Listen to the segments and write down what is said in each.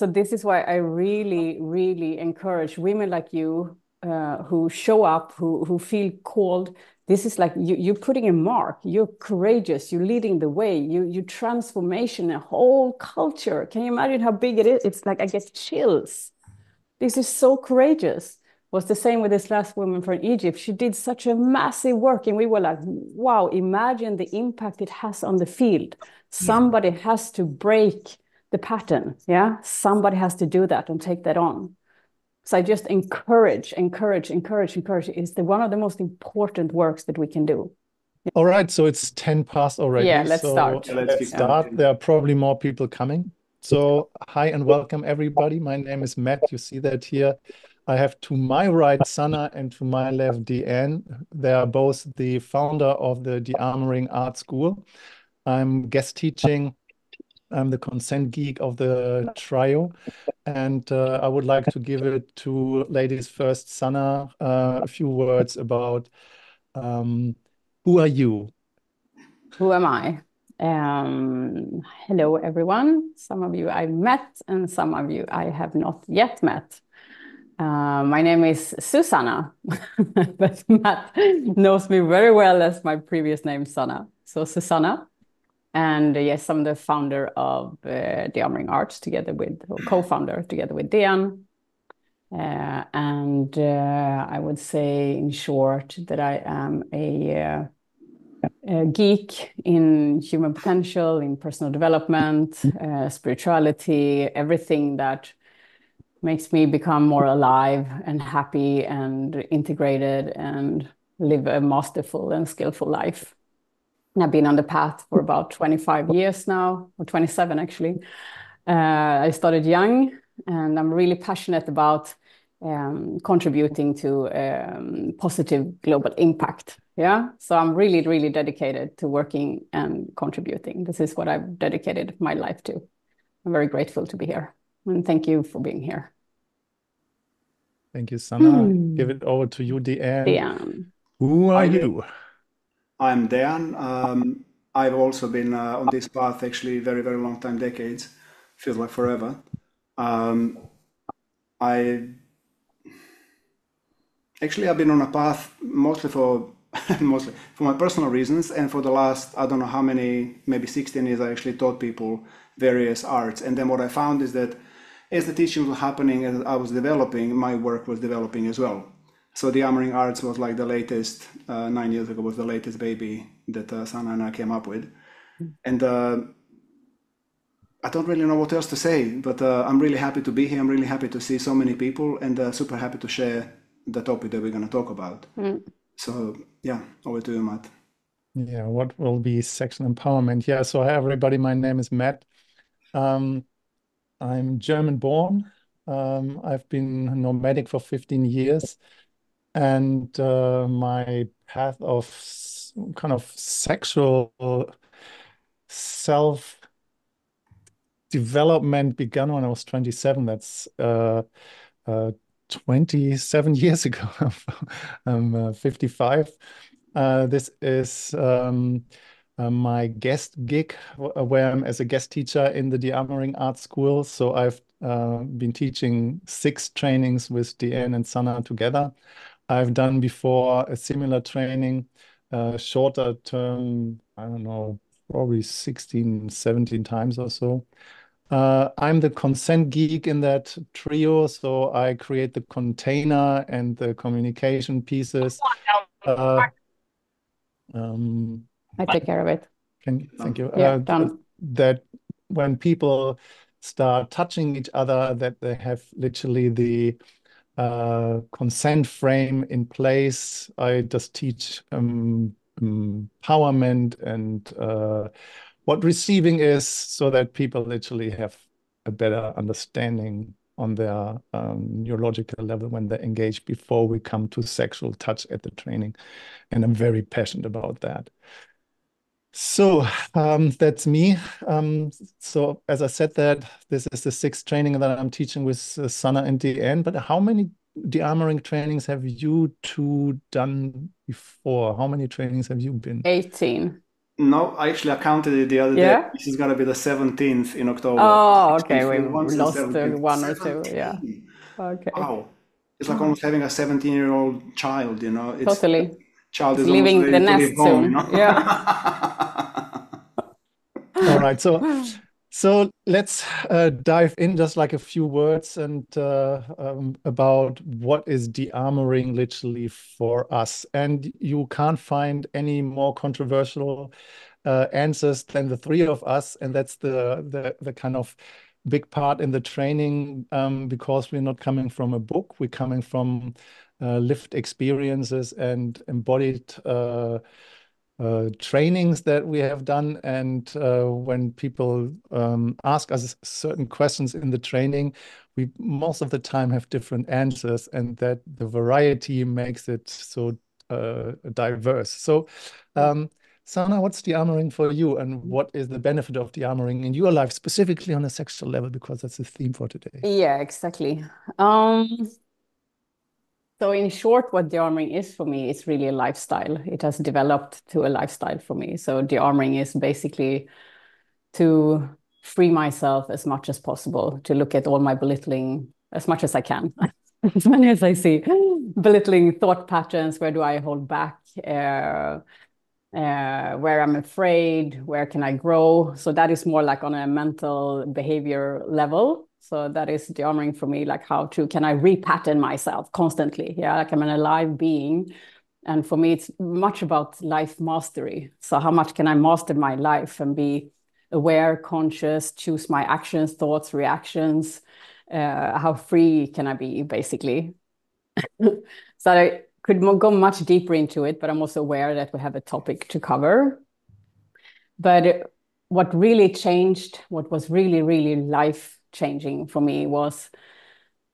so this is why I really, really encourage women like you uh, who show up, who who feel called. This is like you, you're putting a mark. You're courageous. You're leading the way. You you transformation a whole culture. Can you imagine how big it is? It's like I get chills. This is so courageous. Was the same with this last woman from Egypt. She did such a massive work, and we were like, "Wow! Imagine the impact it has on the field." Somebody yeah. has to break the pattern. Yeah, somebody has to do that and take that on. So I just encourage, encourage, encourage, encourage. It's the one of the most important works that we can do. All right, so it's 10 past already. Yeah, let's so start. let's start. There are probably more people coming. So hi and welcome everybody. My name is Matt. You see that here. I have to my right Sana and to my left Deanne. They are both the founder of the De-Armoring Art School. I'm guest teaching I'm the consent geek of the trio. And uh, I would like to give it to ladies first. Sana, uh, a few words about um, who are you? Who am I? Um, hello, everyone. Some of you I've met, and some of you I have not yet met. Uh, my name is Susanna, but Matt knows me very well as my previous name, Sana. So, Susanna. And uh, yes, I'm the founder of uh, De-Armoring Arts together with, co-founder together with Dean. Uh, and uh, I would say, in short, that I am a, uh, a geek in human potential, in personal development, uh, spirituality, everything that makes me become more alive and happy and integrated and live a masterful and skillful life. I've been on the path for about 25 years now, or 27 actually. Uh, I started young, and I'm really passionate about um, contributing to um, positive global impact. Yeah, so I'm really, really dedicated to working and contributing. This is what I've dedicated my life to. I'm very grateful to be here, and thank you for being here. Thank you, Sana. Mm. Give it over to you, Deanne. Deanne. Who are you? I'm Dan. Um, I've also been uh, on this path actually very, very long time, decades, feels like forever. Um, I actually I've been on a path mostly for mostly for my personal reasons, and for the last I don't know how many, maybe 16 years, I actually taught people various arts. And then what I found is that as the teaching was happening, as I was developing, my work was developing as well. So De-Armoring Arts was like the latest, uh, nine years ago was the latest baby that uh, Sana and I came up with. Mm. And uh, I don't really know what else to say, but uh, I'm really happy to be here. I'm really happy to see so many people and uh, super happy to share the topic that we're going to talk about. Mm. So, yeah, over to you, Matt. Yeah, what will be sexual empowerment? Yeah, so hi, everybody. My name is Matt. Um, I'm German born. Um, I've been nomadic for 15 years and uh, my path of kind of sexual self development began when I was 27. That's uh, uh, 27 years ago. I'm uh, 55. Uh, this is um, uh, my guest gig where I'm as a guest teacher in the De-Armoring Art School. So I've been teaching six trainings with Deanne and Sana together. I've done before a similar training, uh, shorter term, I don't know, probably 16, 17 times or so. Uh, I'm the consent geek in that trio, so I create the container and the communication pieces. Uh, um, I take care of it. Can, thank you. Yeah, uh, done. That when people start touching each other, that they have literally the consent frame in place. I just teach um, empowerment and uh, what receiving is so that people literally have a better understanding on their um, neurological level when they engage before we come to sexual touch at the training. And I'm very passionate about that. So um, that's me. Um, so as I said that, this is the sixth training that I'm teaching with uh, Sana and Deanne, but how many de-armoring trainings have you two done before? How many trainings have you been? 18. No, I actually, I counted it the other Yeah? day. This is gonna be the 17th in October. Oh, okay. We lost uh, 17th. one or two. Yeah. Okay. Wow. It's like almost having a 17-year-old child, you know. It's Totally. Child is It's almost leaving the to nest home, you soon. know. Yeah. All right. So, so let's uh, dive in just like a few words and uh, um, about what is de-armoring literally for us. And you can't find any more controversial uh, answers than the three of us, and that's the the the kind of big part in the training um, because we're not coming from a book, we're coming from lived experiences and embodied. Uh, uh, trainings that we have done. And uh, when people um, ask us certain questions in the training, we most of the time have different answers, and that the variety makes it so uh, diverse. So, um, Sana, what's de-armoring for you, and what is the benefit of de-armoring in your life, specifically on a sexual level, because that's the theme for today? Yeah, exactly. Um, so in short, what de-armoring is for me, it's really a lifestyle. It has developed to a lifestyle for me. So de-armoring is basically to free myself as much as possible, to look at all my belittling as much as I can, as many as I see, belittling thought patterns. Where do I hold back? Uh, uh, where I'm afraid, where can I grow? So that is more like on a mental behavior level. So that is de-armoring for me, like how to can I repattern myself constantly? Yeah, like I'm an alive being. And for me, it's much about life mastery. So how much can I master my life and be aware, conscious, choose my actions, thoughts, reactions? Uh, how free can I be, basically? so I could go much deeper into it, but I'm also aware that we have a topic to cover. But what really changed, what was really, really life changing for me was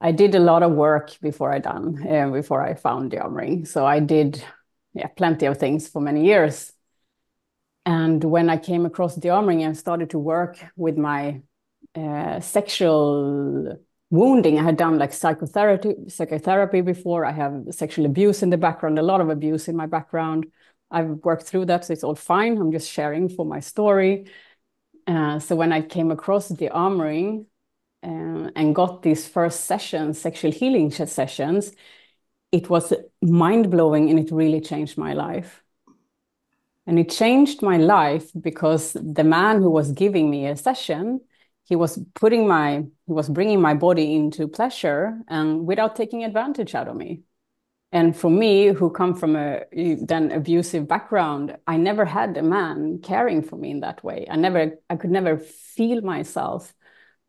I did a lot of work before I done uh, before I found de-armoring. So I did yeah plenty of things for many years. And when I came across de-armoring, and started to work with my uh, sexual wounding. I had done like psychotherapy, psychotherapy before. I have sexual abuse in the background, a lot of abuse in my background. I've worked through that, so it's all fine. I'm just sharing for my story. Uh, so when I came across de-armoring, uh, and got these first sessions, sexual healing sessions, it was mind blowing and it really changed my life. And it changed my life because the man who was giving me a session, he was putting my, he was bringing my body into pleasure and without taking advantage out of me. And for me, who come from a then abusive background, I never had a man caring for me in that way. I never, I could never feel myself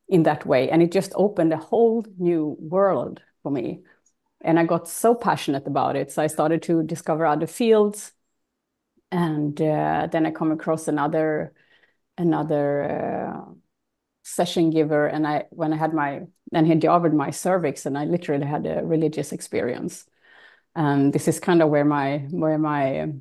in that way. And it just opened a whole new world for me. And I got so passionate about it. So I started to discover other fields. And uh, then I come across another another uh, session giver. And I when I had my then he discovered my cervix and I literally had a religious experience. And this is kind of where my where my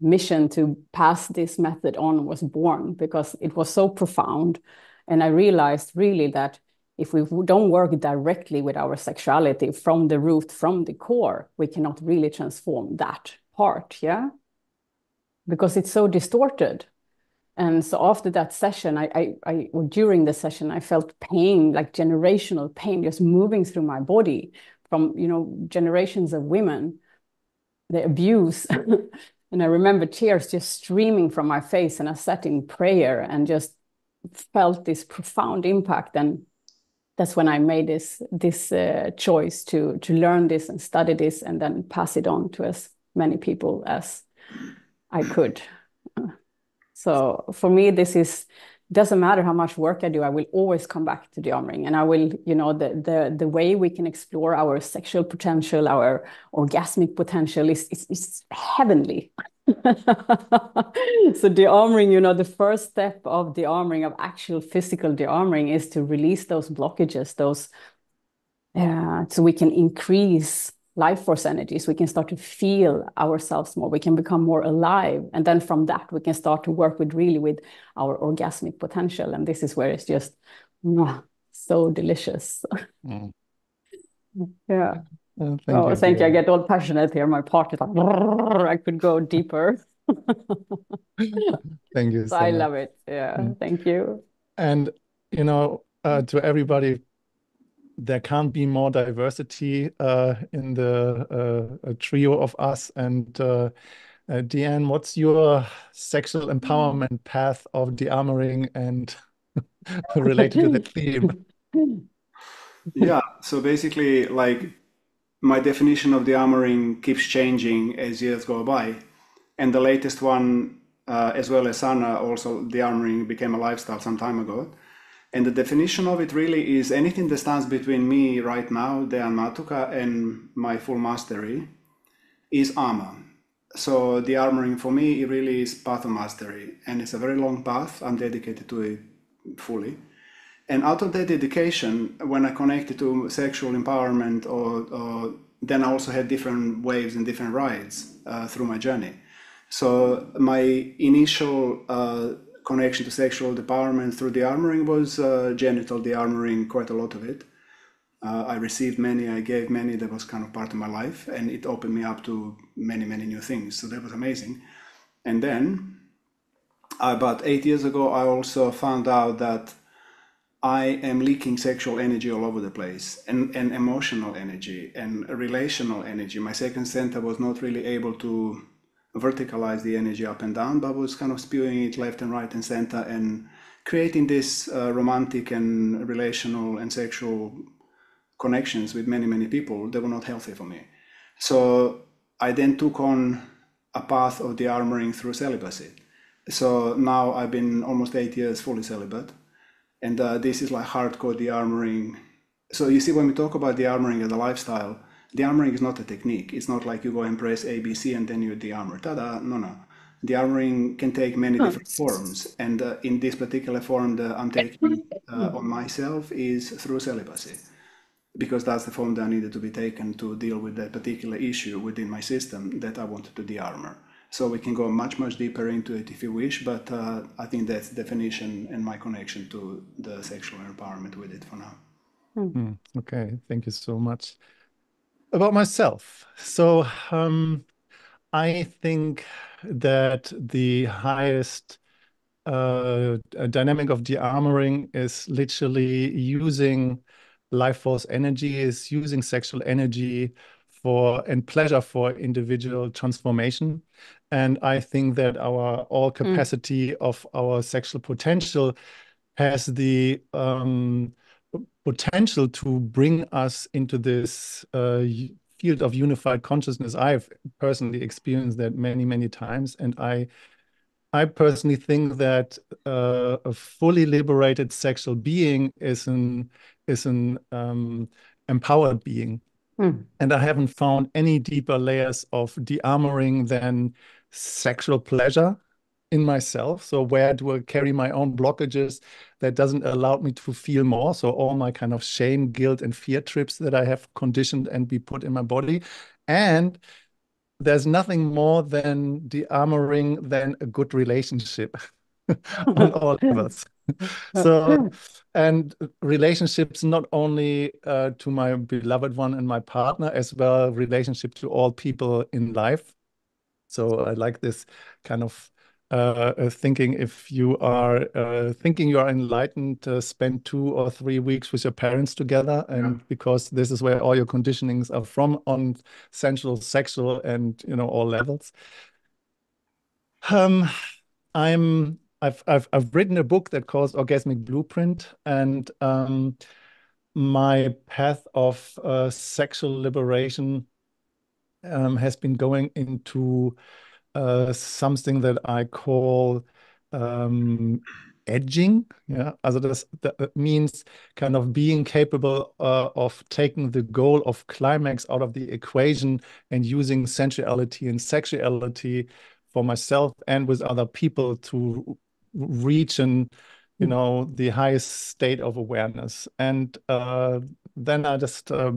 mission to pass this method on was born because it was so profound and I realized really that if we don't work directly with our sexuality from the root, from the core, we cannot really transform that part, yeah? Because it's so distorted. And so after that session, I, I, I or during the session, I felt pain, like generational pain, just moving through my body from, you know, generations of women, the abuse. and I remember tears just streaming from my face. And I sat in prayer and just felt this profound impact and that's when I made this this uh, choice to to learn this and study this and then pass it on to as many people as I could. So for me, this is doesn't matter how much work I do. I will always come back to de-armoring, and I will, you know, the the the way we can explore our sexual potential, our orgasmic potential is is, is heavenly. so de-armoring, you know, the first step of de-armoring of actual physical de-armoring is to release those blockages, those, uh, so we can increase life force energies. We can start to feel ourselves more. We can become more alive. And then from that, we can start to work with really with our orgasmic potential. And this is where it's just mwah, so delicious. Mm. yeah. thank oh, you, thank you. I get all passionate here. My part is like, I could go deeper. Thank you So so I much. love it. Yeah, Mm. thank you. And you know, uh, to everybody, there can't be more diversity uh, in the uh, trio of us. And uh, uh, Deanne, what's your sexual empowerment path of de-armoring and related to that theme? Yeah, so basically, like my definition of de-armoring keeps changing as years go by. And the latest one, uh, as well as Sana, also de-armoring became a lifestyle some time ago. And the definition of it really is anything that stands between me right now, Dejan Matuka, and my full mastery is armor. So de-armoring for me really is path of mastery, and it's a very long path. I'm dedicated to it fully. And out of that dedication, when I connected to sexual empowerment, or, or then I also had different waves and different rides uh, through my journey. So my initial uh, connection to sexual empowerment through de-armoring was uh, genital de-armoring, quite a lot of it. Uh, I received many, I gave many. That was kind of part of my life, and it opened me up to many, many new things. So that was amazing. And then, about eight years ago, I also found out that I am leaking sexual energy all over the place and, and emotional energy and relational energy. My second center was not really able to verticalize the energy up and down, but was kind of spewing it left and right and center and creating this uh, romantic and relational and sexual connections with many, many people that were not healthy for me. So I then took on a path of de-armoring through celibacy. So now I've been almost eight years fully celibate and uh, this is like hardcore de-armoring. So you see, when we talk about de-armoring as a lifestyle, de-armoring is not a technique. It's not like you go and press A, B, C, and then you de-armor. Ta-da! No, no. De-armoring can take many different forms, and uh, in this particular form that I'm taking uh, on myself is through celibacy, because that's the form that needed to be taken to deal with that particular issue within my system that I wanted to de-armor. So we can go much, much deeper into it if you wish, but uh, I think that's the definition and my connection to the sexual empowerment with it for now. Hmm, okay, thank you so much. About myself, so um, I think that the highest uh, dynamic of de-armoring is literally using life force energy, is using sexual energy for and pleasure for individual transformation. And I think that our all capacity of our sexual potential has the um, potential to bring us into this uh, field of unified consciousness. I've personally experienced that many, many times, and I, I personally think that uh, a fully liberated sexual being is an is an um, empowered being. Mm. And I haven't found any deeper layers of de-armoring than sexual pleasure in myself. So where do I carry my own blockages that doesn't allow me to feel more? So all my kind of shame, guilt, and fear trips that I have conditioned and be put in my body. And there's nothing more than de-armoring than a good relationship on all levels. so and relationships not only uh, to my beloved one and my partner as well relationship to all people in life so i like this kind of uh, uh, thinking if you are uh, thinking you are enlightened uh, spend two or three weeks with your parents together and Yeah. because this is where all your conditionings are from on sensual sexual and you know all levels um i'm I've, I've I've written a book that calls Orgasmic Blueprint, and um, my path of uh, sexual liberation um, has been going into something that I call um, edging. Yeah, also das, that means kind of being capable uh, of taking the goal of climax out of the equation and using sensuality and sexuality for myself and with other people to reach and you know the highest state of awareness and uh, then i just uh,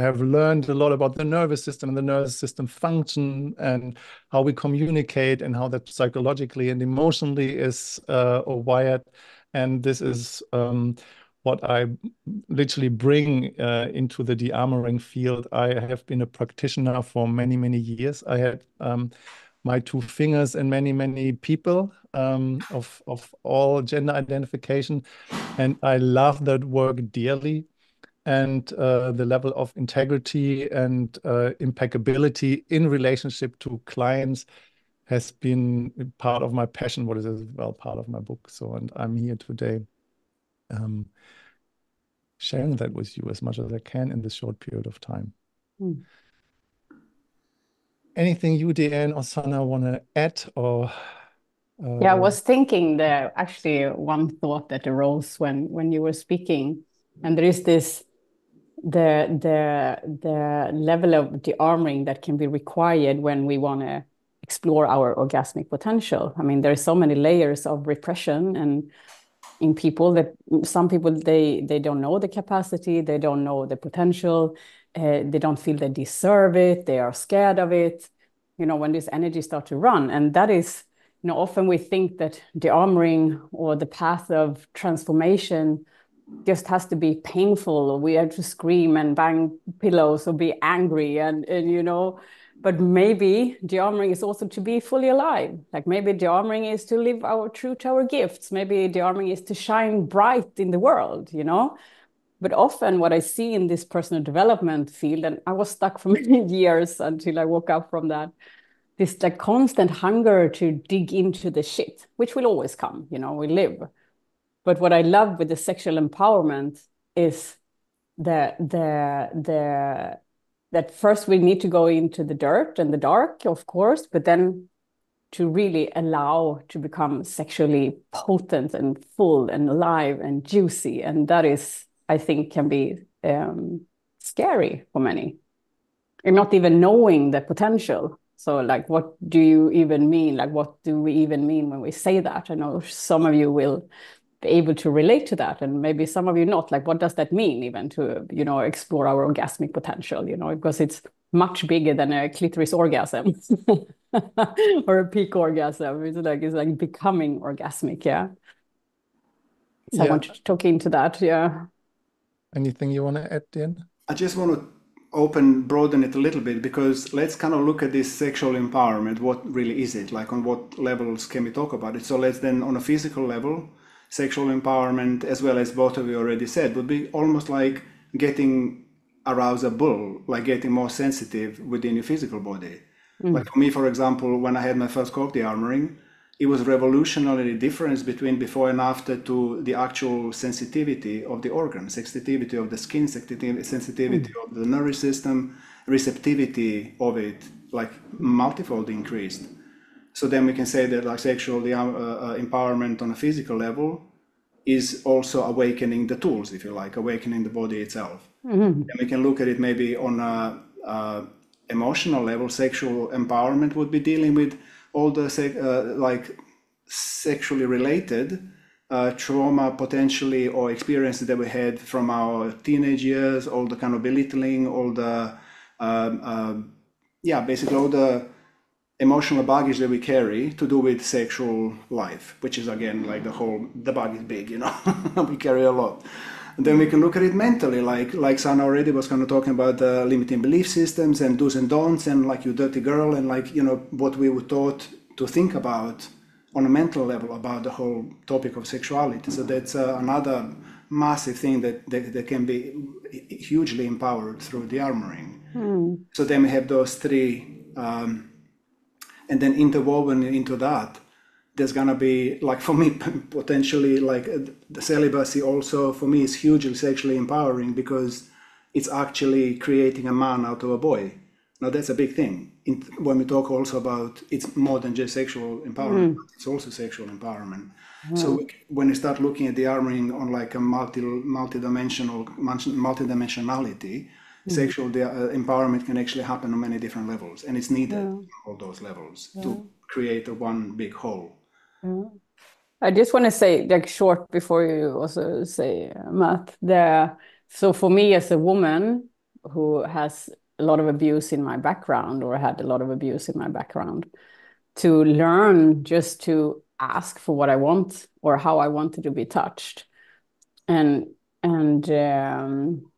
have learned a lot about the nervous system and the nervous system function and how we communicate and how that psychologically and emotionally is uh, wired and this is um, what I literally bring uh, into the de-armoring field. I have been a practitioner for many, many years. I had um, my two fingers and many, many people um, of, of all gender identification. And I love that work dearly. And uh, the level of integrity and uh, impeccability in relationship to clients has been part of my passion, what is as well part of my book. So, and I'm here today um, sharing that with you as much as I can in this short period of time. Mm. Anything you, Deanne or Sana, want to add or? Uh... Yeah, I was thinking there actually one thought that arose when when you were speaking, and there is this the the the level of de-armoring that can be required when we want to explore our orgasmic potential. I mean, there are so many layers of repression and in people that some people they they don't know the capacity, they don't know the potential, uh, they don't feel they deserve it, they are scared of it. You know, when this energy start to run, and that is, you know, often we think that de-armoring or the path of transformation just has to be painful, or we have to scream and bang pillows or be angry, and and you know, but maybe de-armoring is also to be fully alive. Like maybe de-armoring is to live our true to our gifts. Maybe de-armoring is to shine bright in the world, you know? But often what I see in this personal development field, and I was stuck for many years until I woke up from that, this like constant hunger to dig into the shit, which will always come, you know, we live. But what I love with the sexual empowerment is the the the that first we need to go into the dirt and the dark, of course, but then to really allow to become sexually potent and full and alive and juicy. And that is, I think, can be um, scary for many. And not even knowing the potential. So, like, what do you even mean? Like, what do we even mean when we say that? I know some of you will able to relate to that. And maybe some of you not. Like what does that mean even to you know explore our orgasmic potential you know? Because it's much bigger than a clitoris orgasm or a peak orgasm. It's like it's like becoming orgasmic yeah? So yeah. i want to talk into that yeah. Anything you want to add in i just want to open broaden it a little bit because let's kind of look at this sexual empowerment. What really is it? Like on what levels can we talk about it? So let's then on a physical level sexual empowerment, as well as both of you already said, would be almost like getting arousable, like getting more sensitive within your physical body. Mm. Like for me, for example, when I had my first cock de-armoring, it was revolutionary difference between before and after to the actual sensitivity of the organ, sensitivity of the skin, sensitivity mm. of the nervous system, receptivity of it, like multifold increased. So then we can say that like sexual uh, uh, empowerment on a physical level is also awakening the tools, if you like, awakening the body itself. Mm-hmm. And we can look at it maybe on a, a, emotional level. Sexual empowerment would be dealing with all the uh, like sexually related uh, trauma potentially or experiences that we had from our teenage years, all the kind of belittling, all the um, uh, yeah, basically all the emotional baggage that we carry to do with sexual life, which is again like the whole the bag is big, you know, we carry a lot. And then we can look at it mentally, like like Sana already was kind of talking about the limiting belief systems and do's and don'ts, and like you dirty girl, and like you know what we were taught to think about on a mental level about the whole topic of sexuality. So that's uh, another massive thing that, that, that can be hugely empowered through de-armoring. Mm. So then we have those three. Um, and then interwoven into that there's gonna be like for me potentially like the celibacy also for me is hugely sexually empowering because it's actually creating a man out of a boy now that's a big thing In, when we talk also about it's more than just sexual empowerment mm. it's also sexual empowerment mm. so we, when you start looking at de-armoring on like a multi multi-dimensional multi-dimensionality mm-hmm. sexual uh, empowerment can actually happen on many different levels and it's needed yeah. all those levels yeah. to create a one big whole yeah. i just want to say like short before you also say uh, matt there so for me as a woman who has a lot of abuse in my background or had a lot of abuse in my background to learn just to ask for what i want or how i wanted to be touched and and um,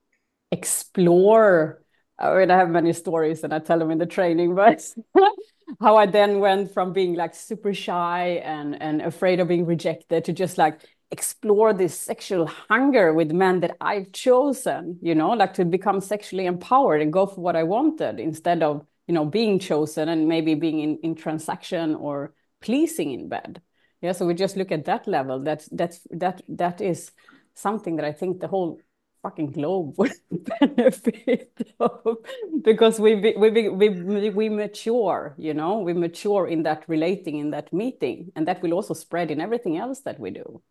explore I mean, I have many stories and I tell them in the training, but how I then went from being like super shy and and afraid of being rejected to just like explore this sexual hunger with men that I've chosen, you know, like to become sexually empowered and go for what I wanted instead of, you know, being chosen and maybe being in, in transaction or pleasing in bed. Yeah. So we just look at that level. That's that's that that is something that I think the whole fucking globe would benefit of because we we we we mature you know we mature in that relating in that meeting and that will also spread in everything else that we do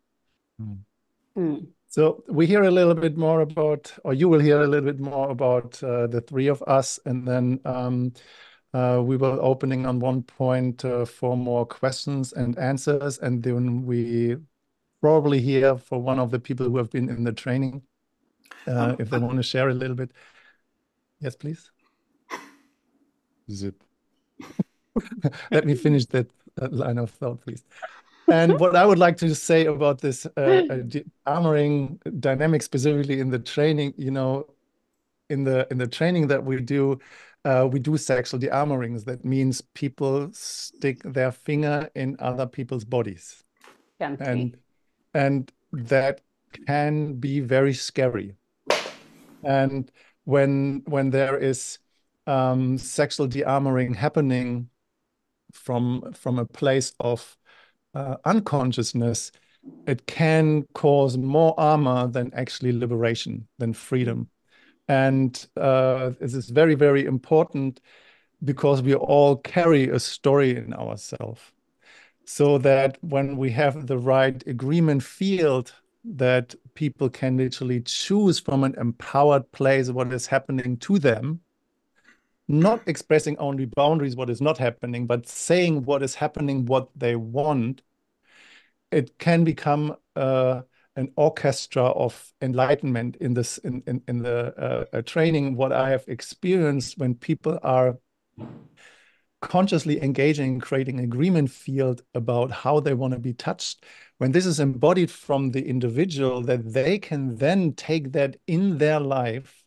mm. Mm. so we hear a little bit more about or you will hear a little bit more about uh, the three of us and then um, uh, we will opening on one point uh, for more questions and answers and then we probably hear for one of the people who have been in the training uh, if they want to share a little bit. Yes, please. Zip. Let me finish that, that, line of thought, please. And what I would like to say about this uh, uh, armoring dynamic, specifically in the training, you know, in the in the training that we do, uh, we do sexual de-armorings. That means people stick their finger in other people's bodies, and and that can be very scary and when when there is um, sexual de-armoring happening from from a place of uh, unconsciousness, it can cause more armor than actually liberation, than freedom. And uh, this is very, very important because we all carry a story in ourselves. So that when we have the right agreement field that people can literally choose from an empowered place what is happening to them not expressing only boundaries what is not happening but saying what is happening what they want. It can become uh, an orchestra of enlightenment in this in in, in the uh, uh, training. What i have experienced when people are consciously engaging in creating agreement field about how they want to be touched when this is embodied from the individual, that they can then take that in their life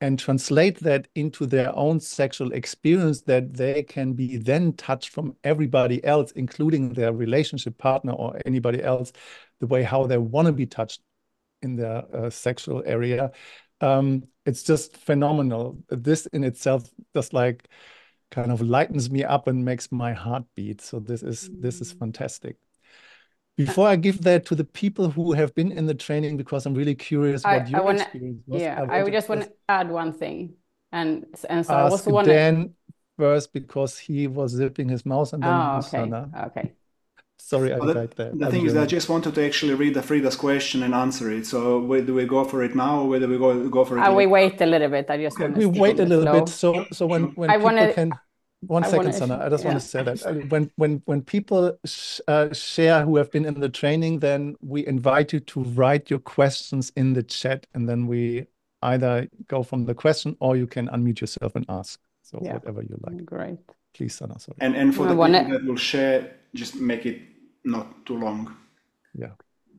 and translate that into their own sexual experience that they can be then touched from everybody else, including their relationship partner or anybody else, the way how they want to be touched in their uh, sexual area. Um, it's just phenomenal. This in itself just like kind of lightens me up and makes my heart beat. So this is this is fantastic. Before I give that to the people who have been in the training, because I'm really curious I, what your wanna, experience was. Yeah, I, I just want to add one thing, and and so I also want Dan first because he was zipping his mouse, and then oh, okay, Susanna. okay. Sorry, I well, that, there. The thing is, I just wanted to actually read the Frida's question and answer it. So, do we go for it now, or whether we go go for it? Uh, we wait a little bit. I just okay. we wait a little bit. So, so when when I people wanna... can one I second, Sana. I just yeah. want to say that when when when people sh uh, share who have been in the training, then we invite you to write your questions in the chat, and then we either go from the question or you can unmute yourself and ask. So yeah. whatever you like. Great. Please, Sana. Sorry. And and for I the wanna... people that will share, just make it not too long. Yeah.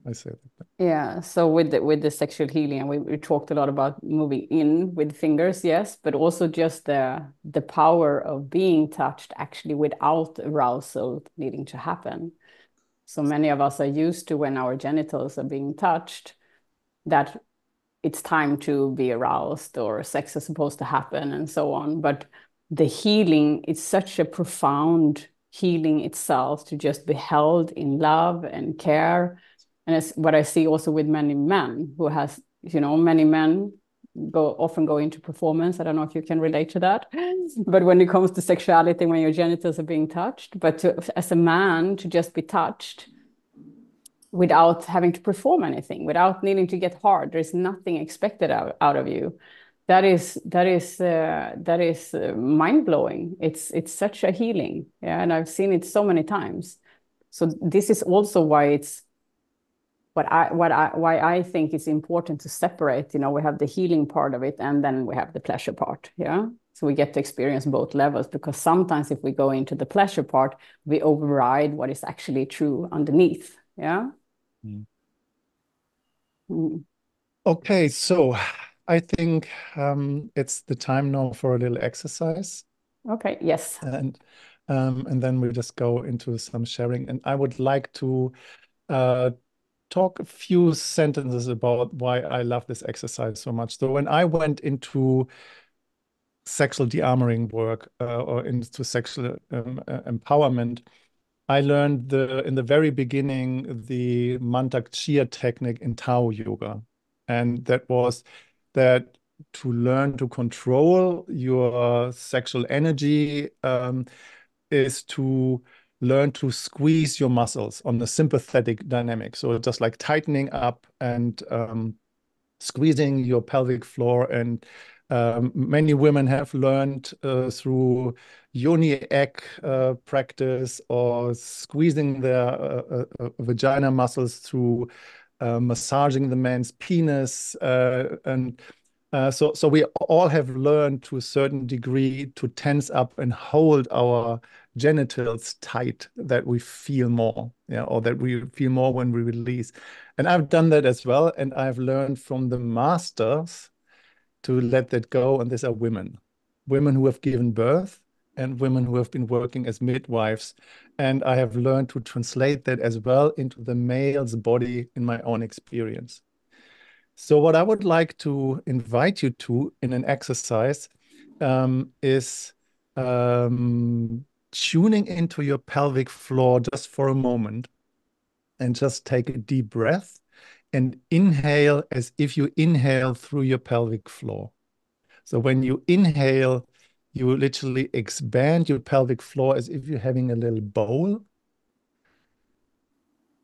I see. Yeah. So with the, with the sexual healing, we, we talked a lot about moving in with fingers, yes, but also just the the power of being touched actually without arousal needing to happen. So many of us are used to when our genitals are being touched, that it's time to be aroused or sex is supposed to happen and so on. But the healing is such a profound healing itself to just be held in love and care and it's what I see also with many men who has, you know, many men go often go into performance. I don't know if you can relate to that, but when it comes to sexuality, when your genitals are being touched, but to, as a man to just be touched without having to perform anything, without needing to get hard, there's nothing expected out, out of you. That is that is uh, that is uh, mind blowing. It's it's such a healing, yeah, and I've seen it so many times. So this is also why it's what I what I why I think it's important to separate. You know, we have the healing part of it, and then we have the pleasure part. Yeah, so we get to experience both levels because sometimes if we go into the pleasure part, we override what is actually true underneath. Yeah. Mm. Mm. Okay, so I think um, it's the time now for a little exercise. Okay. Yes. And um, and then we'll just go into some sharing. And I would like to uh, talk a few sentences about why I love this exercise so much. So when I went into sexual de-armoring work uh, or into sexual um, uh, empowerment, I learned the in the very beginning the Mantak Chia technique in Tao yoga, and that was that to learn to control your sexual energy um, is to learn to squeeze your muscles on the sympathetic dynamic. So just like tightening up and um, squeezing your pelvic floor. And um, many women have learned uh, through yoni egg uh, practice or squeezing their uh, uh, uh vagina muscles through uh, massaging the man's penis and uh, so, so we all have learned to a certain degree to tense up and hold our genitals tight that we feel more, yeah, or that we feel more when we release. And I've done that as well, and I've learned from the masters to let that go. And these are women, women who have given birth and women who have been working as midwives. And I have learned to translate that as well into the male's body in my own experience. So what I would like to invite you to in an exercise um, is um, tuning into your pelvic floor just for a moment and just take a deep breath and inhale as if you inhale through your pelvic floor. So when you inhale, you literally expand your pelvic floor as if you're having a little bowl.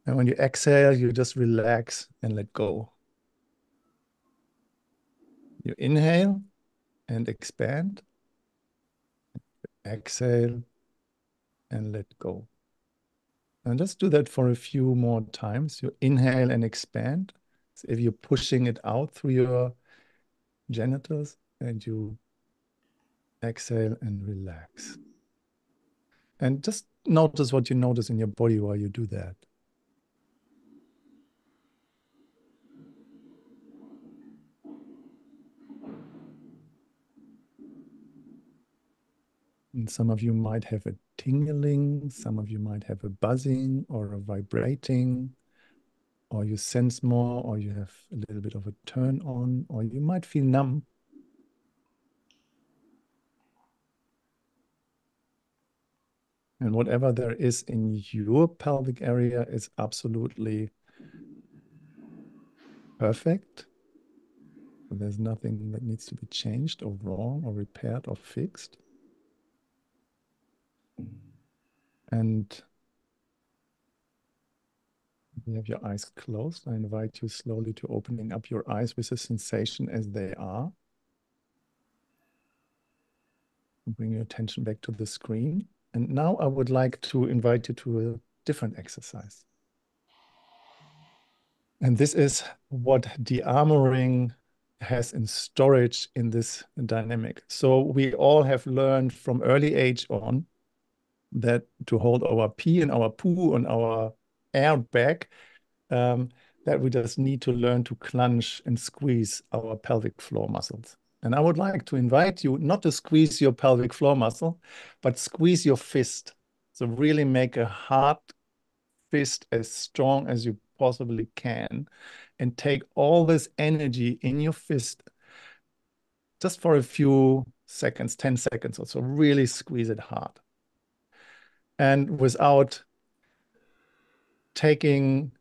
And when you exhale, you just relax and let go. You inhale and expand. Exhale and let go. And just do that for a few more times. You inhale and expand. So if you're pushing it out through your genitals and you exhale and relax. And just notice what you notice in your body while you do that. And some of you might have a tingling, some of you might have a buzzing or a vibrating, or you sense more, or you have a little bit of a turn on, or you might feel numb. And whatever there is in your pelvic area is absolutely perfect. There's nothing that needs to be changed or wrong or repaired or fixed. And you have your eyes closed. I invite you slowly to opening up your eyes with the sensation as they are. Bring your attention back to the screen. And now I would like to invite you to a different exercise. And this is what de-armoring has in storage in this dynamic. So we all have learned from early age on that to hold our pee and our poo and our air back, um, that we just need to learn to clench and squeeze our pelvic floor muscles. And I would like to invite you not to squeeze your pelvic floor muscle, but squeeze your fist. So really make a hard fist as strong as you possibly can and take all this energy in your fist just for a few seconds, 10 seconds or so, really squeeze it hard and without taking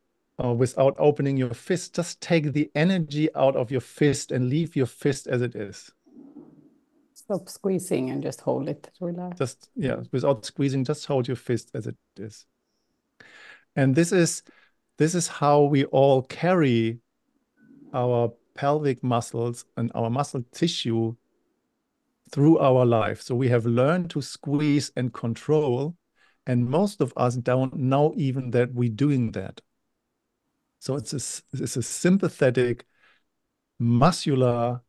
uh, without opening your fist, just take the energy out of your fist and leave your fist as it is. Stop squeezing and just hold it. Relax. Just yeah, without squeezing, just hold your fist as it is. And this is this is how we all carry our pelvic muscles and our muscle tissue through our life. So we have learned to squeeze and control and most of us don't know even that we're doing that. So it's a, it's a sympathetic, muscular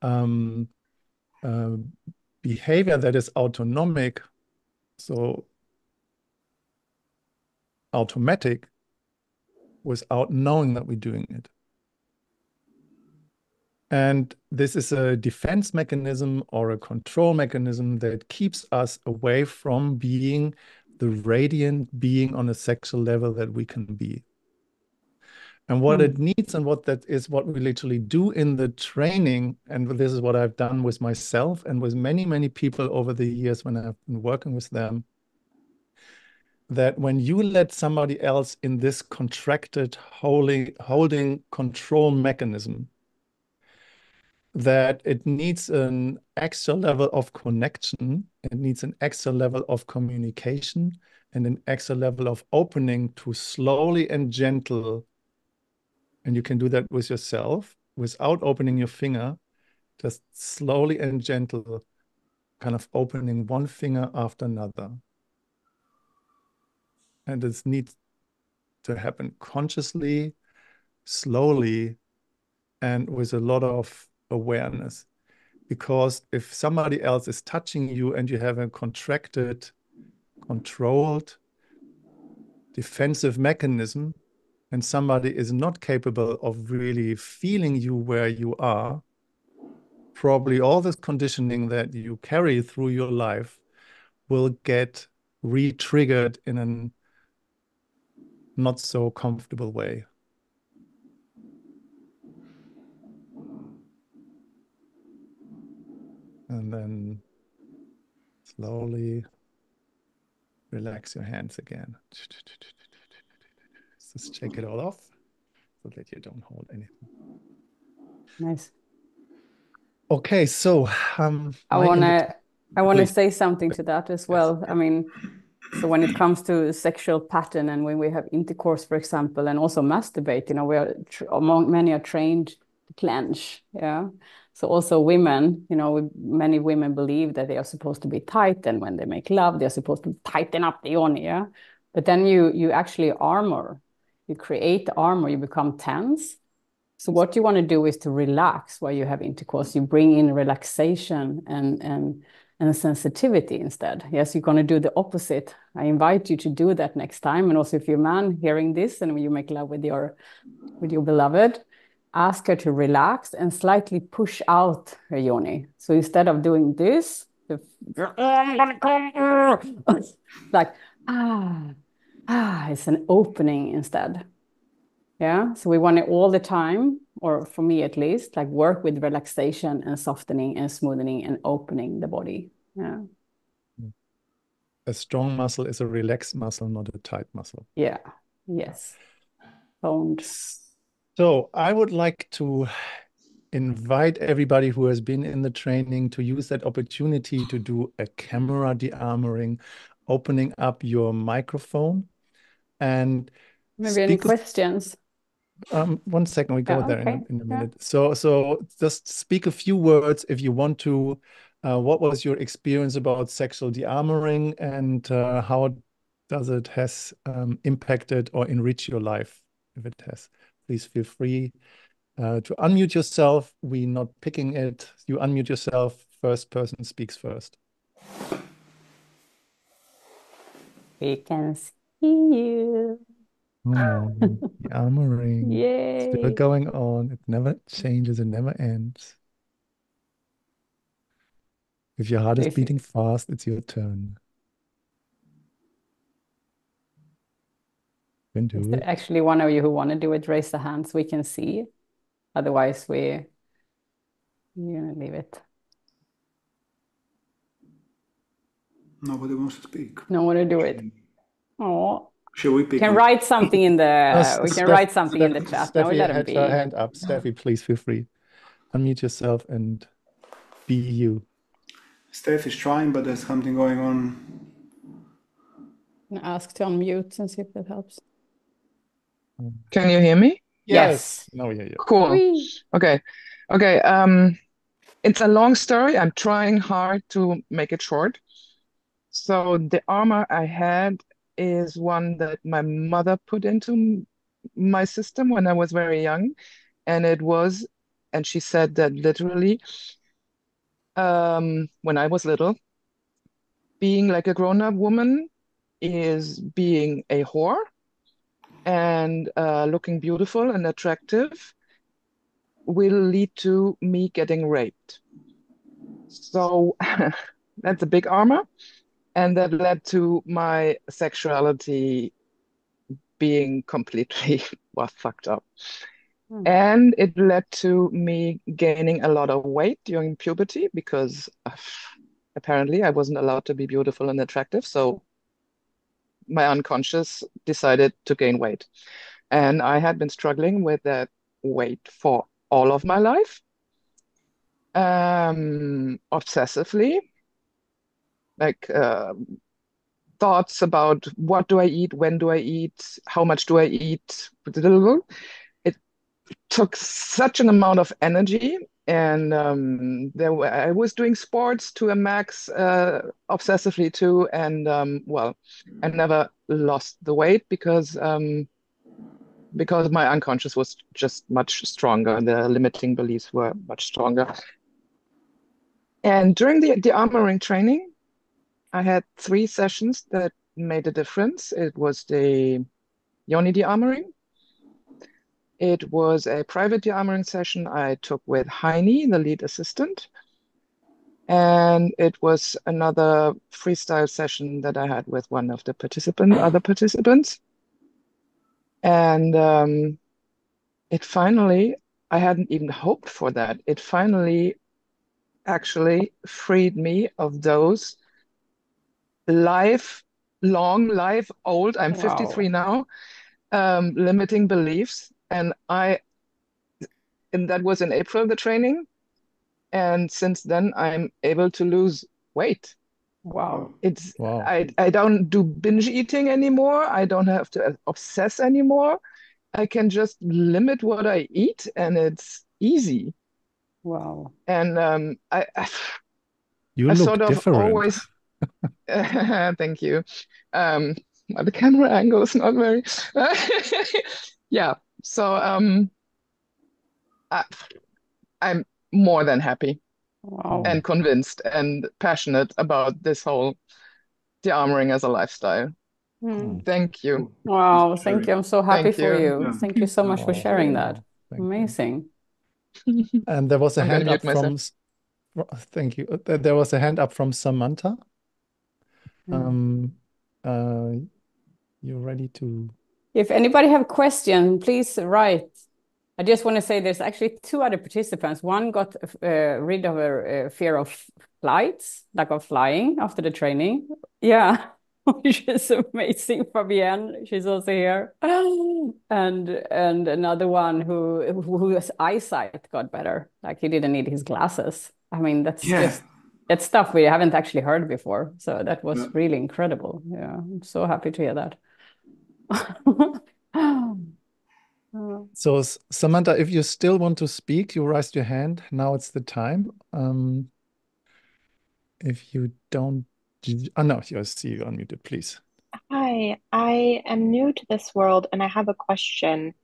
um, uh, behavior that is autonomic, so automatic, without knowing that we're doing it. And this is a defense mechanism or a control mechanism that keeps us away from being the radiant being on a sexual level that we can be. And what mm. it needs and what that is what we literally do in the training, and this is what I've done with myself and with many, many people over the years when I've been working with them, that when you let somebody else in this contracted holding, holding control mechanism, that it needs an extra level of connection, it needs an extra level of communication, and an extra level of opening to slowly and gentle. And you can do that with yourself without opening your finger, just slowly and gentle, kind of opening one finger after another. And this needs to happen consciously, slowly, and with a lot of awareness. Because if somebody else is touching you and you have a contracted, controlled, defensive mechanism, and somebody is not capable of really feeling you where you are, probably all this conditioning that you carry through your life will get re-triggered in a not so comfortable way. And then slowly relax your hands again. Just shake it all off so that you don't hold anything. Nice. Okay, so um, I want to I want to say something to that as well. Yes. I mean, so when it comes to sexual pattern and when we have intercourse, for example, and also masturbate, you know, we are among many are trained to clench, yeah. So also women, you know, many women believe that they are supposed to be tight, and when they make love, they're supposed to tighten up the yoni, yeah. But then you you actually armor, you create armor, you become tense. So what you want to do is to relax while you have intercourse. You bring in relaxation and and and sensitivity instead. Yes, you're going to do the opposite. I invite you to do that next time. And also, if you're a man hearing this and you make love with your with your beloved, ask her to relax and slightly push out her yoni. So instead of doing this, like ah, ah, it's an opening instead. Yeah. So we want it all the time, or for me at least, like work with relaxation and softening and smoothing and opening the body. Yeah. A strong muscle is a relaxed muscle, not a tight muscle. Yeah. Yes. Toned. So I would like to invite everybody who has been in the training to use that opportunity to do a camera de-armoring, opening up your microphone and maybe any questions. Um, one second, we go yeah, there okay. in, in, a minute. Yeah. So, so just speak a few words if you want to. Uh, what was your experience about sexual de-armoring, and uh, how does it has um, impacted or enriched your life, if it has? Please feel free uh, to unmute yourself. We're not picking it. You unmute yourself. First person speaks first. We can see you. Oh, armoring. Yay. Still going on. It never changes. It never ends. If your heart is beating fast, it's your turn. can do Is it. actually one of you who want to do it? Raise the hands. We can see. Otherwise, we you're gonna leave it. Nobody wants to speak. No one to do it. Oh. Should we pick? Can write something in the. Uh, we can write something in the chat. Steffi, no, let him be. hand up. Steffi, please feel free. Unmute yourself and be you. Steph is trying, but there's something going on. Ask to unmute and see if that helps. Can you hear me? Yes. No, we hear you. Cool. Whee! Okay. Okay. Um, it's a long story. I'm trying hard to make it short. So the armor I had is one that my mother put into my system when I was very young. And it was, and she said that literally, um, when I was little, being like a grown-up woman is being a whore and uh, looking beautiful and attractive will lead to me getting raped. So that's a big armor. And that led to my sexuality being completely well fucked up. Hmm. And it led to me gaining a lot of weight during puberty because uh, apparently I wasn't allowed to be beautiful and attractive. So my unconscious decided to gain weight. And I had been struggling with that weight for all of my life, um, obsessively, like uh, thoughts about what do I eat, when do I eat, how much do I eat. It took such an amount of energy and um, there were, I was doing sports to a max uh, obsessively too, and um, well, I never lost the weight because um, because my unconscious was just much stronger. And the limiting beliefs were much stronger. And during the the armoring training, I had three sessions that made a difference. It was the Yoni de-armoring, it was a private de-armoring session I took with Heini, the lead assistant. And it was another freestyle session that I had with one of the participant, other participants. And um, it finally, I hadn't even hoped for that. It finally actually freed me of those life long, life old, I'm wow. 53 now, um, limiting beliefs and I and that was in April the training and since then I'm able to lose weight. Wow. It's wow. I I don't do binge eating anymore. I don't have to obsess anymore. I can just limit what I eat and it's easy. Wow. And um I, I you I look sort of different. always thank you. Um the camera angle is not very yeah so um, I, I'm more than happy wow. and convinced and passionate about this whole de-armoring as a lifestyle. Mm. Thank you. Wow, thank you. I'm so happy thank for you. you. Yeah. Thank you so much for sharing that. Thank Amazing. You. And there was a I'm hand up from thank you. Uh, there was a hand up from Samantha. Mm. Um uh you're ready to if anybody have a question, please write. I just want to say there's actually two other participants. One got uh, rid of a uh, fear of flights, lack of flying after the training. Yeah, which is amazing. Fabienne, she's also here, and and another one who whose eyesight got better. Like he didn't need his glasses. I mean, that's yeah. just that's stuff we haven't actually heard before. So that was yeah. really incredible. Yeah, I'm so happy to hear that. so Samantha, if you still want to speak, you raised your hand. Now it's the time. Um, if you don't, oh no, you see you unmuted, please. Hi, I am new to this world and I have a question.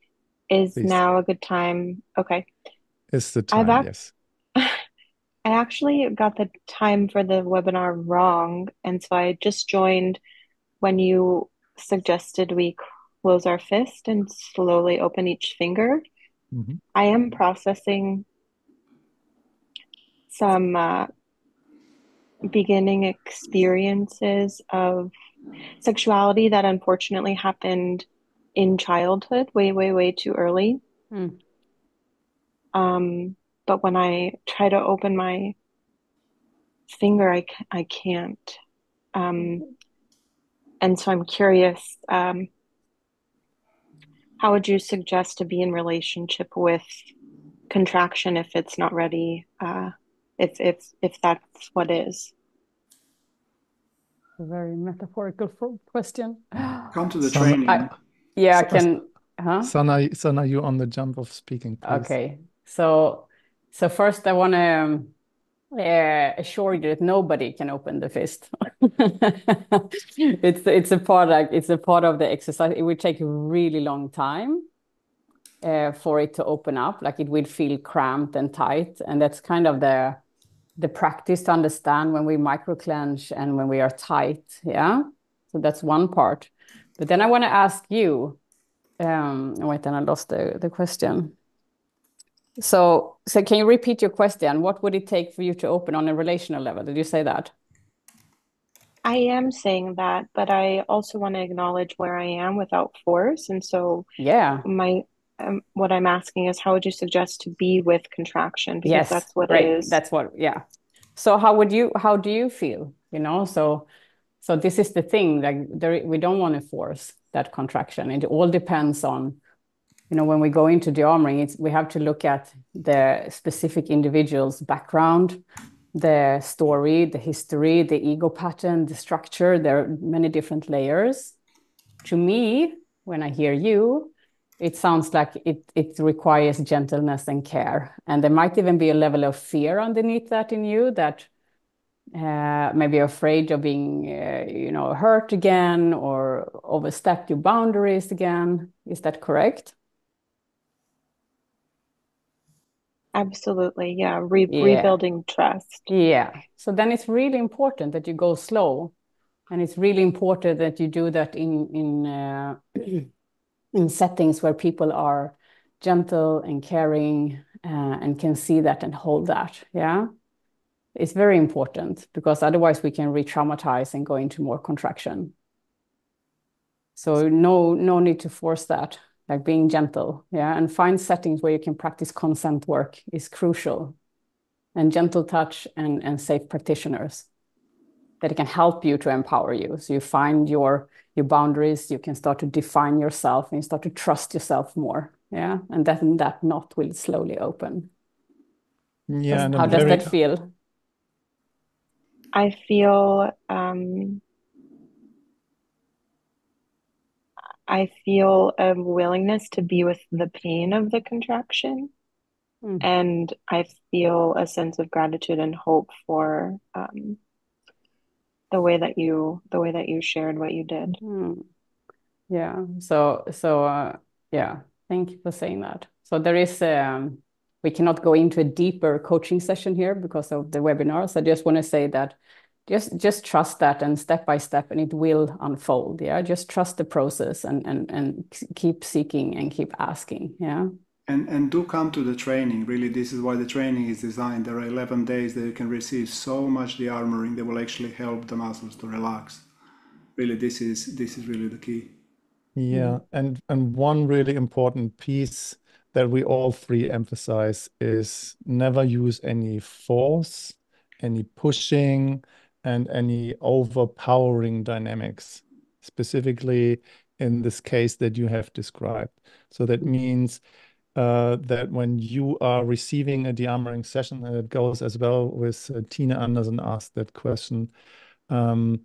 Is please. now a good time? Okay. It's the time, I've yes. I actually got the time for the webinar wrong. And so I just joined when you suggested we close our fist and slowly open each finger. Mm-hmm. I am processing some uh, beginning experiences of sexuality that unfortunately happened in childhood, way, way, way too early. Mm. Um, but when I try to open my finger, I, I can't. Um, and so I'm curious um, how would you suggest to be in relationship with contraction if it's not ready uh, if if if that's what is? A very metaphorical question. Come to the Sana, training. I, yeah so, can huh? Sana sana you on the jump of speaking please. okay. So so first i want to um, uh, assure that nobody can open the fist. it's it's a part like it's a part of the exercise. It would take a really long time uh, for it to open up. Like it would feel cramped and tight, and that's kind of the the practice to understand when we micro clench and when we are tight. Yeah, so that's one part. But then I want to ask you. Um, wait, then I lost the the question. So, so can you repeat your question? What would it take for you to open on a relational level? Did you say that? I am saying that, but I also want to acknowledge where I am without force. And so, yeah, my um, what I'm asking is, how would you suggest to be with contraction? Because yes, that's what right. it is. That's what, yeah. So how would you, how do you feel? You know, so so this is the thing, like there, we don't want to force that contraction. It all depends on, you know, when we go into de-armoring, it's we have to look at the specific individual's background, the story, the history, the ego pattern, the structure. There are many different layers. To me, when I hear you, it sounds like it, it requires gentleness and care. And there might even be a level of fear underneath that in you that uh, maybe afraid of being, uh, you know, hurt again or overstepped your boundaries again. Is that correct? Absolutely. Yeah. Re Yeah. rebuilding trust. Yeah. So then it's really important that you go slow, and it's really important that you do that in in uh, in settings where people are gentle and caring uh, and can see that and hold that. Yeah. It's very important because otherwise we can re-traumatize and go into more contraction. So no no need to force that like being gentle yeah? And find settings where you can practice consent work is crucial. And gentle touch and and safe practitioners that can help you to empower you. So you find your your boundaries you can start to define yourself and you start to trust yourself more yeah? And then that knot will slowly open. Yeah, Does- and how I'm does very, that feel? I feel um, I feel a willingness to be with the pain of the contraction, Mm. and I feel a sense of gratitude and hope for um, the way that you the way that you shared what you did. Hmm. Yeah. So so uh, yeah, thank you for saying that. So there is um we cannot go into a deeper coaching session here because of the webinar. So I just want to say that just just trust that and step by step and it will unfold. Yeah. Just trust the process and and and keep seeking and keep asking. Yeah. And and do come to the training. Really, this is why the training is designed. There are 11 days that you can receive so much de-armoring that will actually help the muscles to relax. Really, this is this is really the key. yeah, mm. and and one really important piece that we all three emphasize is never use any force, any pushing, and any overpowering dynamics, specifically in this case that you have described. So that means uh, that when you are receiving a de-armoring session, and it goes as well with uh, Tina Anderson asked that question, um,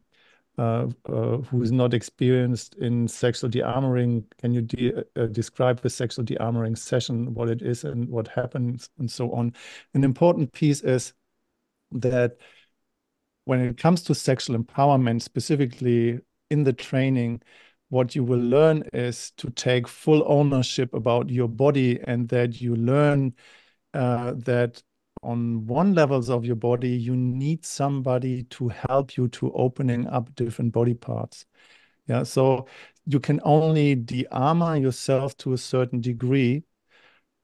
uh, uh, who is not experienced in sexual de-armoring, can you de uh, describe the sexual de-armoring session, what it is and what happens and so on? An important piece is that when it comes to sexual empowerment, specifically in the training, what you will learn is to take full ownership about your body and that you learn uh, that on one levels of your body, you need somebody to help you to opening up different body parts. Yeah, so you can only de-armor yourself to a certain degree.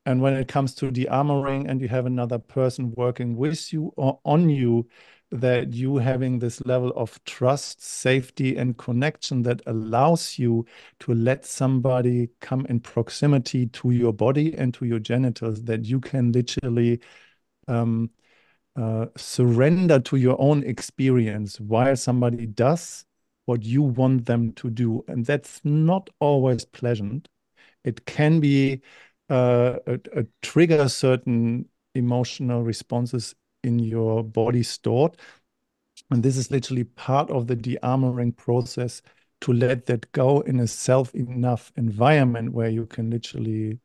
And when it comes to de-armoring and you have another person working with you or on you, that you having this level of trust, safety, and connection that allows you to let somebody come in proximity to your body and to your genitals, that you can literally um, uh, surrender to your own experience while somebody does what you want them to do. And that's not always pleasant. It can be uh, a, a trigger certain emotional responses in your body stored. And this is literally part of the de-armoring process to let that go in a self-enough environment where you can literally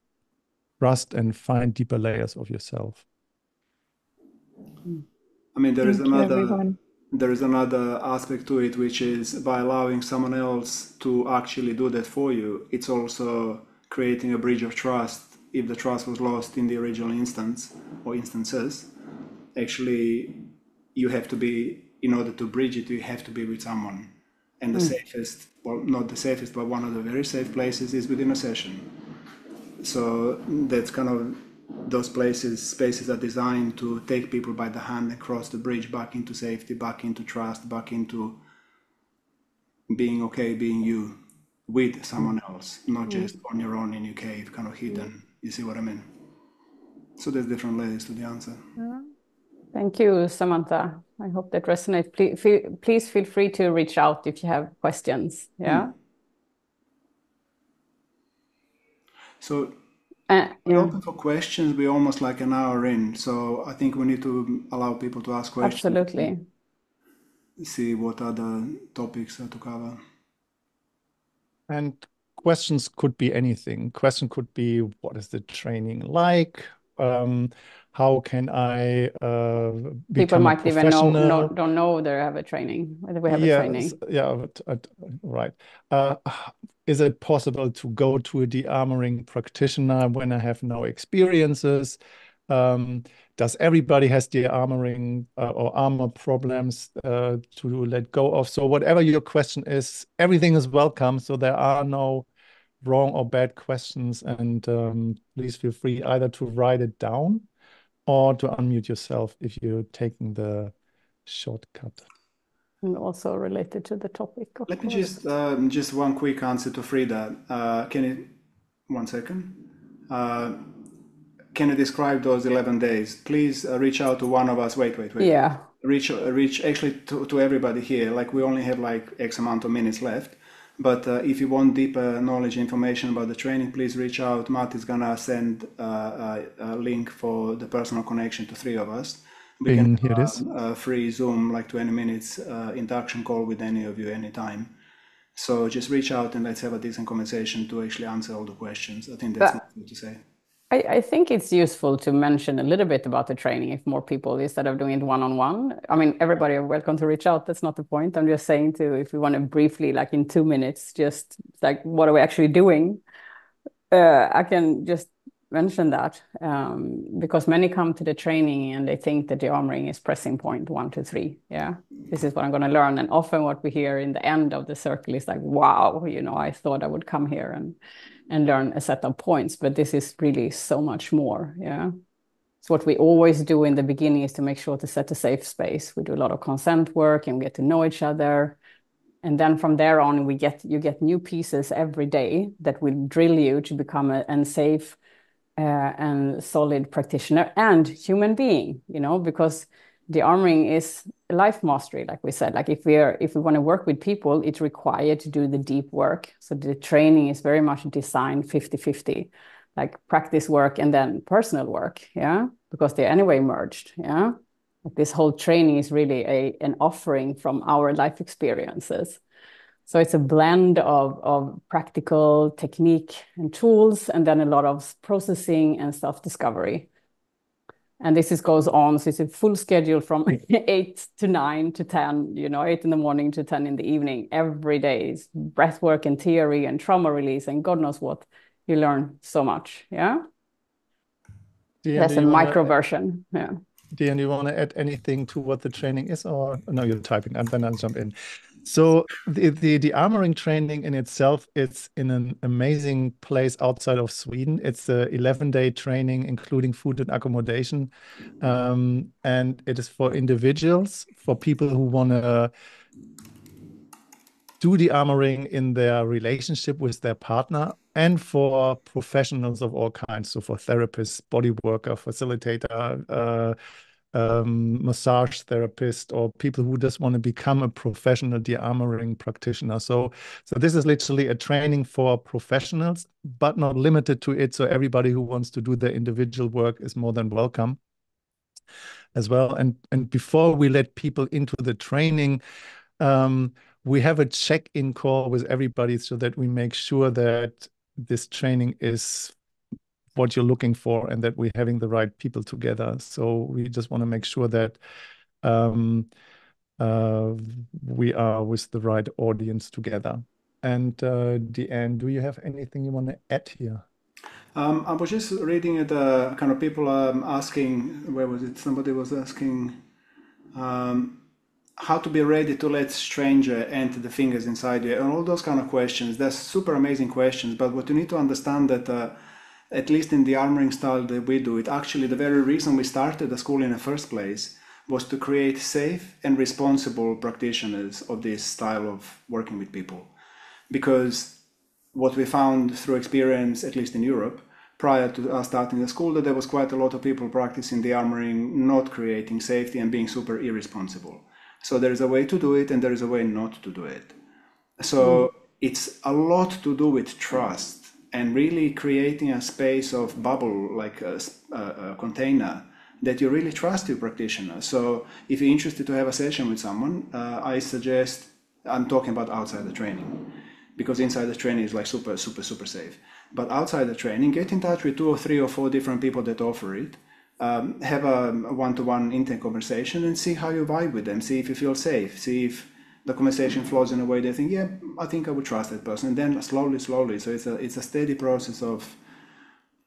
trust and find deeper layers of yourself. I mean, there is Thank you, another everyone. there is another aspect to it, which is by allowing someone else to actually do that for you, it's also creating a bridge of trust if the trust was lost in the original instance or instances. Actually, you have to be, in order to bridge it, you have to be with someone. And the hmm. safest, well, not the safest, but one of the very safe places is within a session. So that's kind of those places spaces are designed to take people by the hand across the bridge back into safety, back into trust, back into being okay, being you with someone else, not hmm. just on your own in your cave, kind of hidden. Hmm. You see what I mean? So there's different layers to the answer. Thank you, Samantha. I hope that resonates. Please feel, please feel free to reach out if you have questions. Yeah. So Uh, we're yeah, open for questions. We're almost like an hour in, so I think we need to allow people to ask questions, absolutely. see what other topics are to cover. And questions could be anything. Question could be, what is the training like? Um, how can I uh, People might even know, know don't know they have a training, whether we have a training. yeah, uh, right. Uh, is it possible to go to a de-armoring practitioner when I have no experiences? Um, does everybody has de-armoring uh, or armor problems uh, to let go of? So whatever your question is, everything is welcome. So there are no wrong or bad questions, and um, please feel free either to write it down or to unmute yourself if you're taking the shortcut. And also related to the topic, of Let me just um, just one quick answer to Frida. Uh, can you one second? Uh, can you describe those 11 days? Please uh, reach out to one of us. Wait, wait, wait. Yeah. Reach, uh, reach actually to, to everybody here. Like we only have like X amount of minutes left. But uh, if you want deeper knowledge, information about the training, please reach out. Matt is gonna send uh, a, a link for the personal connection to three of us. We Bing, can here it is. a free Zoom, like 20 minutes uh, induction call with any of you anytime. So just reach out and let's have a decent conversation to actually answer all the questions. I think that's But what to say. I, I think it's useful to mention a little bit about the training if more people, instead of doing it one-on-one. I mean, everybody are welcome to reach out. That's not the point. I'm just saying to, if we want to briefly, like in two minutes, just like, what are we actually doing? Uh, I can just mention that um, because many come to the training and they think that de-armoring is pressing point one, two, three. Yeah, this is what I'm going to learn. And often what we hear in the end of the circle is like, wow, you know, I thought I would come here and and learn a set of points, but this is really so much more. Yeah. So what we always do in the beginning is to make sure to set a safe space. We do a lot of consent work and get to know each other. And then from there on, we get you get new pieces every day that will drill you to become a, a safe uh, and solid practitioner and human being. You know, because de-armoring is life mastery, like we said. Like if we are if we want to work with people, it's required to do the deep work. So the training is very much designed 50-50, like practice work and then personal work. Yeah, because they're anyway merged. Yeah. Like this whole training is really a an offering from our life experiences. So it's a blend of, of practical technique and tools, and then a lot of processing and self-discovery. And this is goes on. So it's a full schedule from eight to nine to 10, you know, eight in the morning to 10 in the evening, every day. It's breath work and theory and trauma release and God knows what. You learn so much. Yeah. Dean, That's a micro version. Yeah. Dean, do you want to add anything to what the training is, or no? You're typing, and then I'll jump in. So the the, the armoring training in itself, it's in an amazing place outside of Sweden. It's a 11 day training, including food and accommodation, um, and it is for individuals, for people who want to do de-armoring in their relationship with their partner and for professionals of all kinds so for therapists body worker facilitator uh, um, massage therapist or people who just want to become a professional de-armoring practitioner. So so this is literally a training for professionals but not limited to it. So everybody who wants to do the individual work is more than welcome as well. And and before we let people into the training um, we have a check-in call with everybody so that we make sure that this training is what you're looking for and that we're having the right people together. So we just want to make sure that um, uh, we are with the right audience together. And uh, Deanne, do you have anything you want to add here? Um, I was just reading it, uh, kind of people um, asking, where was it? Somebody was asking um, how to be ready to let stranger enter the fingers inside you and all those kind of questions. They're super amazing questions, but what you need to understand that uh, at least in de-armoring style that we do it, actually the very reason we started the school in the first place was to create safe and responsible practitioners of this style of working with people. Because what we found through experience, at least in Europe, prior to us starting the school, that there was quite a lot of people practicing de-armoring, not creating safety and being super irresponsible. So there is a way to do it and there is a way not to do it. So mm. it's a lot to do with trust and really creating a space of bubble, like a, a, a container that you really trust your practitioner. So if you're interested to have a session with someone, uh, I suggest I'm talking about outside the training because inside the training is like super, super, super safe. But outside the training, get in touch with two or three or four different people that offer it. Um, have a one-to-one intake conversation and see how you vibe with them. See if you feel safe. See if the conversation flows in a way they think, yeah, I think I would trust that person. And then slowly, slowly. So it's a it's a steady process of,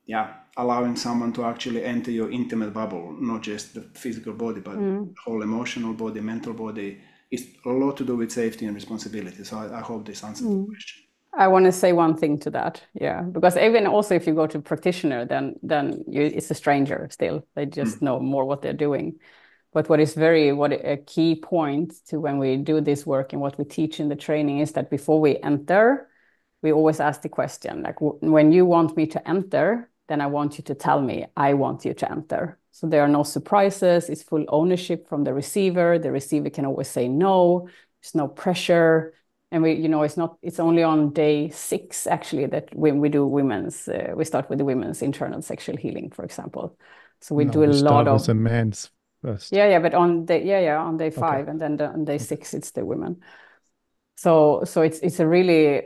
yeah, allowing someone to actually enter your intimate bubble, not just the physical body, but mm. whole emotional body, mental body. It's a lot to do with safety and responsibility. So I, I hope this answers mm. the question. I want to say one thing to that, yeah, because even also if you go to practitioner, then then you, it's a stranger still. They just mm. know more what they're doing. But what is very what a key point to when we do this work and what we teach in the training is that before we enter, we always ask the question like, when you want me to enter, then I want you to tell me I want you to enter. So there are no surprises. It's full ownership from the receiver. The receiver can always say no. There's no pressure. And we, you know, it's not. It's only on day six actually that when we do women's, uh, we start with the women's internal sexual healing, for example. So we no, do a we lot of the men's first. Yeah, yeah, but on day, yeah, yeah, on day five, okay. and then the, on day six, it's the women. So, so it's it's a really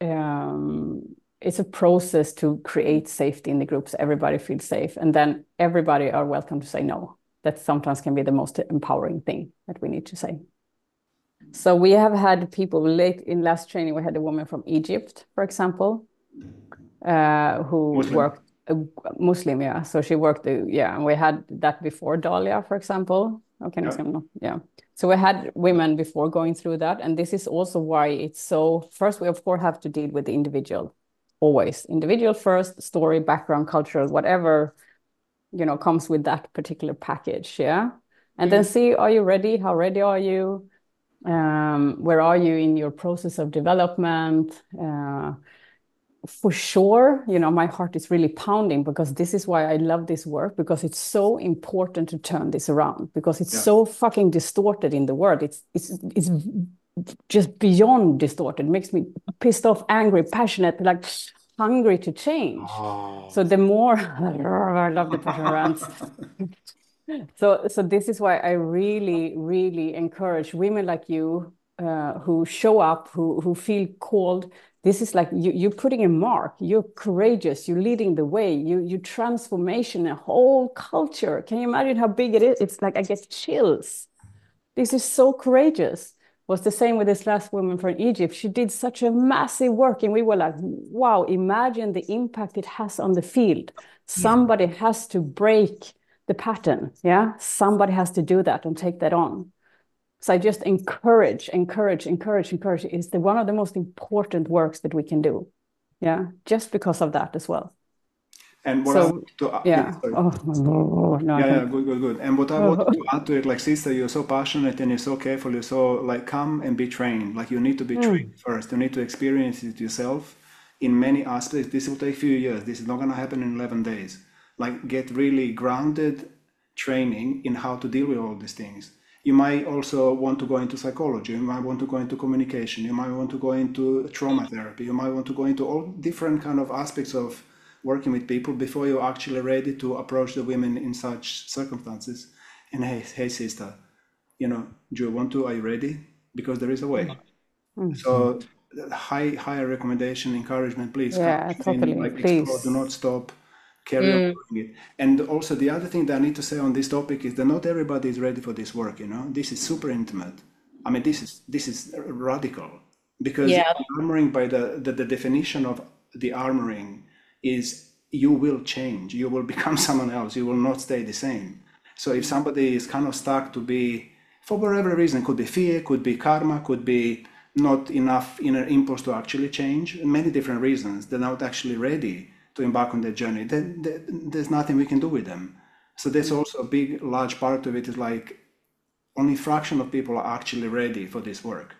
um, it's a process to create safety in the groups. Everybody feels safe, and then everybody are welcome to say no. That sometimes can be the most empowering thing that we need to say. So we have had people late in last training. We had a woman from Egypt, for example, uh, who Muslim. worked a Muslim, yeah. So she worked, yeah. And we had that before Dahlia, for example. Okay, yeah. yeah. So we had women before going through that, and this is also why it's so. First, we of course have to deal with the individual always individual first story background cultural whatever you know comes with that particular package yeah and mm. then see are you ready how ready are you um, where are you in your process of development uh, for sure you know my heart is really pounding because this is why i love this work because it's so important to turn this around because it's yeah. so fucking distorted in the world it's it's it's just beyond distorted. It makes me pissed off, angry, passionate, like hungry to change. Oh. So the more I love the passion rants. so so this is why I really really encourage women like you uh, who show up, who who feel called. This is like you you're putting a mark. You're courageous. You're leading the way. You you transformation a whole culture. Can you imagine how big it is? It's like I get chills. This is so courageous was the same with this last woman from Egypt. She did such a massive work, and we were like, wow, imagine the impact it has on the field. Somebody yeah. has to break the pattern. Yeah. Somebody has to do that and take that on. So I just encourage, encourage, encourage, encourage. It's the one of the most important works that we can do. Yeah. Just because of that as well. And what so, I want to yeah, yeah, oh, no, yeah, yeah, good, good, good. And what I want to add to it, like sister, you're so passionate and you're so careful. You're so like come and be trained. Like you need to be mm. trained first. You need to experience it yourself in many aspects. This will take a few years. This is not going to happen in 11 days. Like get really grounded training in how to deal with all these things. You might also want to go into psychology. You might want to go into communication. You might want to go into trauma therapy. You might want to go into all different kind of aspects of working with people before you're actually ready to approach the women in such circumstances. And hey, hey, sister, you know, do you want to? Are you ready? Because there is a way. Mm-hmm. So, high, higher recommendation, encouragement, please. Yeah, totally. In, like, please. Explore, do not stop. Carry mm. on doing it. And also, the other thing that I need to say on this topic is that not everybody is ready for this work. You know, this is super intimate. I mean, this is this is radical because yeah. armoring by the, the the definition of de-armoring is you will change you will become someone else you will not stay the same so if somebody is kind of stuck to be for whatever reason could be fear could be karma could be not enough inner impulse to actually change many different reasons they're not actually ready to embark on that journey, then, then there's nothing we can do with them. So that's mm. also a big, large part of it is like only fraction of people are actually ready for this work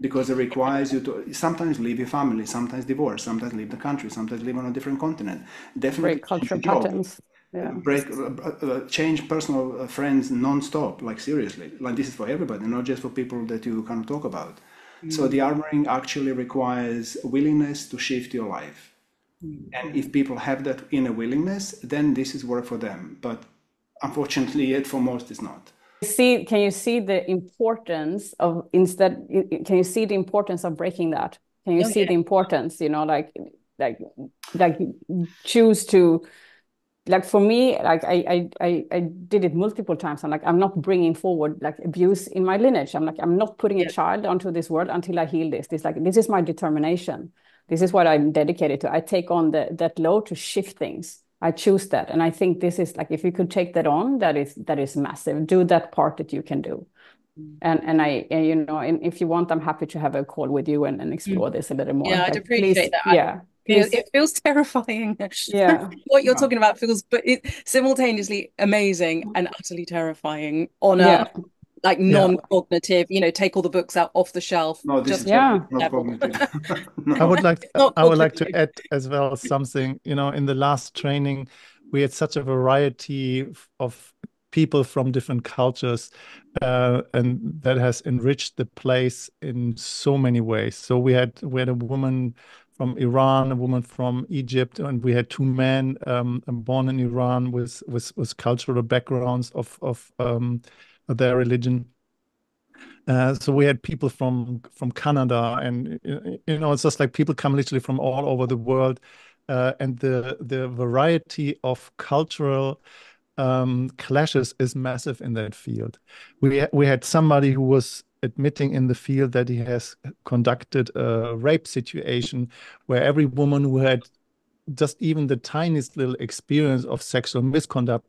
because it requires you to sometimes leave your family, sometimes divorce, sometimes leave the country, sometimes live on a different continent. Definitely break cultural patterns. Yeah. Break, uh, uh, change personal uh, friends non-stop, like seriously. Like this is for everybody, not just for people that you kind of talk about. Mm. So de-armoring actually requires willingness to shift your life. And if people have that inner willingness, then this is work for them. But unfortunately, yet for most, it's not see can you see the importance of instead can you see the importance of breaking that can you oh, see yeah. the importance you know like like like choose to like for me like I, I i did it multiple times i'm like i'm not bringing forward like abuse in my lineage i'm like i'm not putting yeah. a child onto this world until i heal this this like this is my determination this is what i'm dedicated to i take on the, that load to shift things I choose that. And I think this is like if you could take that on, that is that is massive. Do that part that you can do. Mm. And and I and, you know, and if you want, I'm happy to have a call with you and, and explore mm. this a little more. Yeah, I'd appreciate please, that. Yeah. It, it, feels terrifying. Yeah. what you're talking about feels but it simultaneously amazing and utterly terrifying on a yeah like non-cognitive you know take all the books out off the shelf. No this just, is yeah. not cognitive. No. i would like to, i would like to add as well something you know in the last training we had such a variety of people from different cultures uh, and that has enriched the place in so many ways. So we had we had a woman from Iran, a woman from Egypt, and we had two men um, born in Iran with, with with cultural backgrounds of of um, their religion. Uh, so we had people from from Canada, and you know, it's just like people come literally from all over the world, uh, and the the variety of cultural um, clashes is massive in that field. We we had somebody who was admitting in the field that he has conducted a rape situation where every woman who had just even the tiniest little experience of sexual misconduct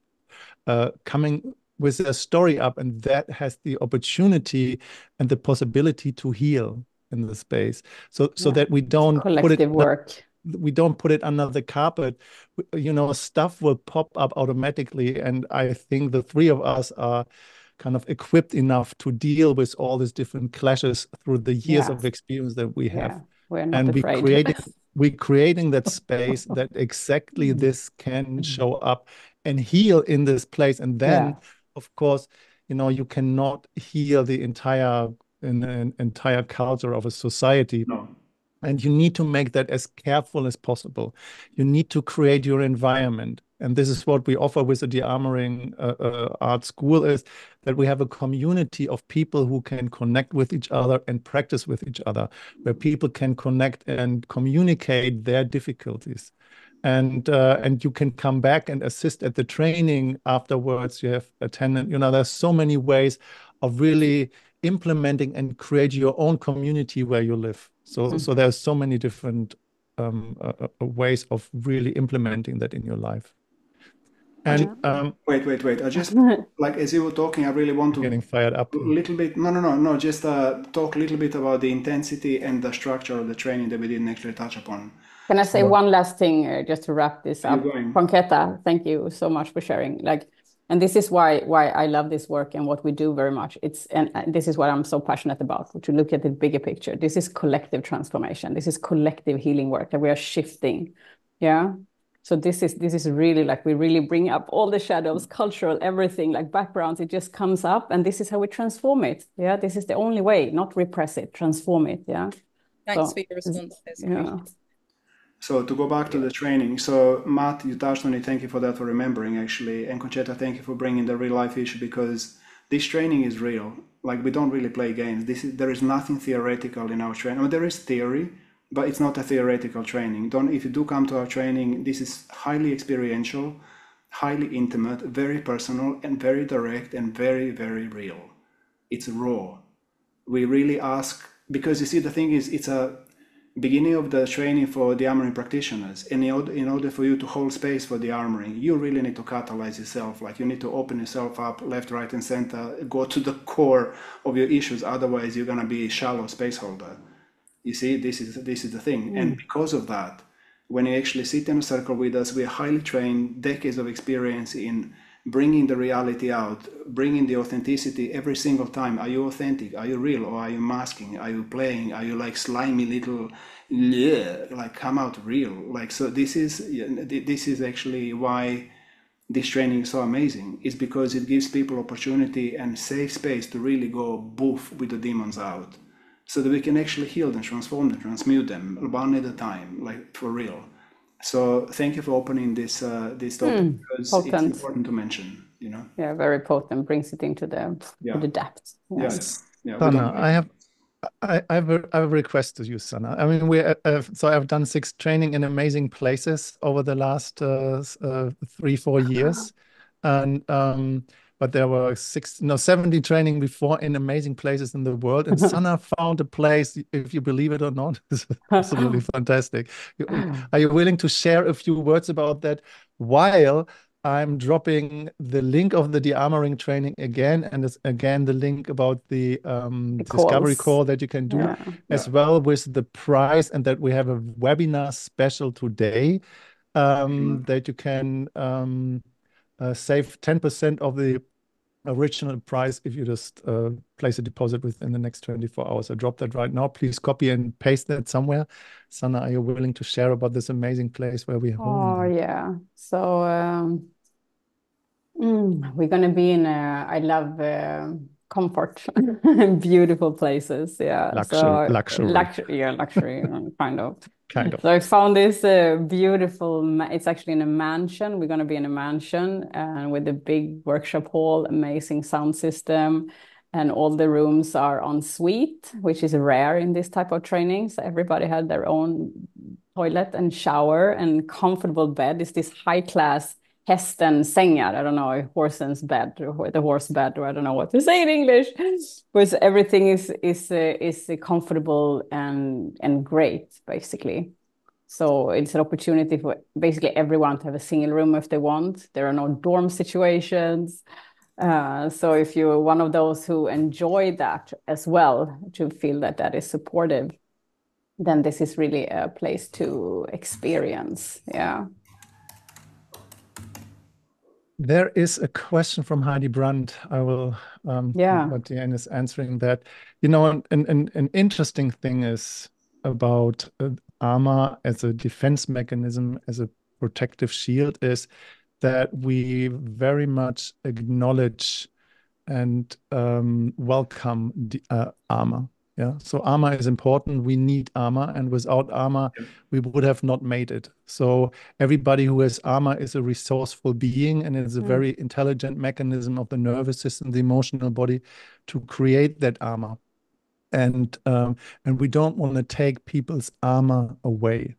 uh, coming with a story up and that has the opportunity and the possibility to heal in the space so so yeah. that we don't put it work we don't put it under the carpet you know stuff will pop up automatically and i think the three of us are kind of equipped enough to deal with all these different clashes through the years yeah. of experience that we have yeah. We're not and we creating we creating that space that exactly mm. this can show up and heal in this place and then of course, you know, you cannot heal the entire an, an entire culture of a society. No. And you need to make that as careful as possible. You need to create your environment. And this is what we offer with the de-armoring uh, uh, art school is that we have a community of people who can connect with each other and practice with each other, where people can connect and communicate their difficulties and uh, and you can come back and assist at the training afterwards. You have attended you know there's so many ways of really implementing and create your own community where you live. So mm -hmm. so there's so many different um, uh, uh, ways of really implementing that in your life. And um, wait wait wait. I just like as you were talking i really want to getting fired up. a little bit no no no no just uh, talk a little bit about the intensity and the structure of the training that we didn't actually touch upon can I say one last thing uh, just to wrap this up? Panketa, thank you so much for sharing. Like, and this is why why I love this work and what we do very much. It's and this is what I'm so passionate about. To look at the bigger picture, this is collective transformation. This is collective healing work that we are shifting. Yeah. So this is this is really like we really bring up all the shadows, cultural, everything like backgrounds. It just comes up, and this is how we transform it. Yeah, this is the only way, not repress it, transform it. Yeah. Thanks so, for your response. Yeah. So to go back to the training, so Matt, you touched on it. Thank you for that, for remembering actually. And Concetta, thank you for bringing the real life issue because this training is real. Like we don't really play games. This is there is nothing theoretical in our training. I mean, there is theory, but it's not a theoretical training. Don't if you do come to our training, this is highly experiential, highly intimate, very personal, and very direct and very very real. It's raw. We really ask because you see the thing is it's a beginning of the training for de-armoring practitioners and in order, in order for you to hold space for de-armoring you really need to catalyze yourself like you need to open yourself up left right and center go to the core of your issues otherwise you're going to be a shallow space holder you see this is this is the thing mm. and because of that when you actually sit in a circle with us, we are highly trained, decades of experience in bringing the reality out, bringing the authenticity every single time. Are you authentic? Are you real? Or are you masking? Are you playing? Are you like slimy little, yeah, like come out real? Like, so this is, this is actually why this training is so amazing is because it gives people opportunity and safe space to really go boof with the demons out so that we can actually heal them transform them transmute them one at a time like for real so thank you for opening this uh, this topic mm, because potent. it's important to mention you know yeah very potent brings it into the yeah. to the depth yes yeah, yeah i have I, I, have a, I have a request to you, Sana. I mean, we uh, uh, so I've done six training in amazing places over the last uh, uh, three four years, and um, but there were six no 70 training before in amazing places in the world, and Sana found a place. If you believe it or not, it's absolutely fantastic. Are you willing to share a few words about that? While I'm dropping the link of the de-armoring training again, and it's again the link about the, um, the discovery call that you can do yeah. as yeah. well with the price, and that we have a webinar special today um, mm. that you can um, uh, save 10% of the original price if you just uh, place a deposit within the next 24 hours. I drop that right now. Please copy and paste that somewhere. Sana, are you willing to share about this amazing place where we Oh, yeah. So um, Mm, we're going to be in a, I love uh, comfort, beautiful places. Yeah. Luxury. So, luxury. luxury. Yeah, luxury, kind of. Kind of. So I found this uh, beautiful, it's actually in a mansion. We're going to be in a mansion and with a big workshop hall, amazing sound system. And all the rooms are en suite, which is rare in this type of training. So everybody had their own toilet and shower and comfortable bed. It's this high class hästen sängar. I don't know, horse's bed or the horse bed, or I don't know what to say in English. But everything is is uh, is comfortable and and great, basically. So it's an opportunity for basically everyone to have a single room if they want. There are no dorm situations. Uh, so if you're one of those who enjoy that as well, to feel that that is supportive, then this is really a place to experience. Yeah. There is a question from Heidi Brandt. I will, um, yeah. but Diane is answering that. You know, an, an, an interesting thing is about uh, armor as a defense mechanism, as a protective shield, is that we very much acknowledge and um, welcome the, uh, armor. Yeah. So armor is important. We need armor, and without armor, yeah. we would have not made it. So everybody who has armor is a resourceful being, and it's a mm. very intelligent mechanism of the nervous system, the emotional body, to create that armor. And um, and we don't want to take people's armor away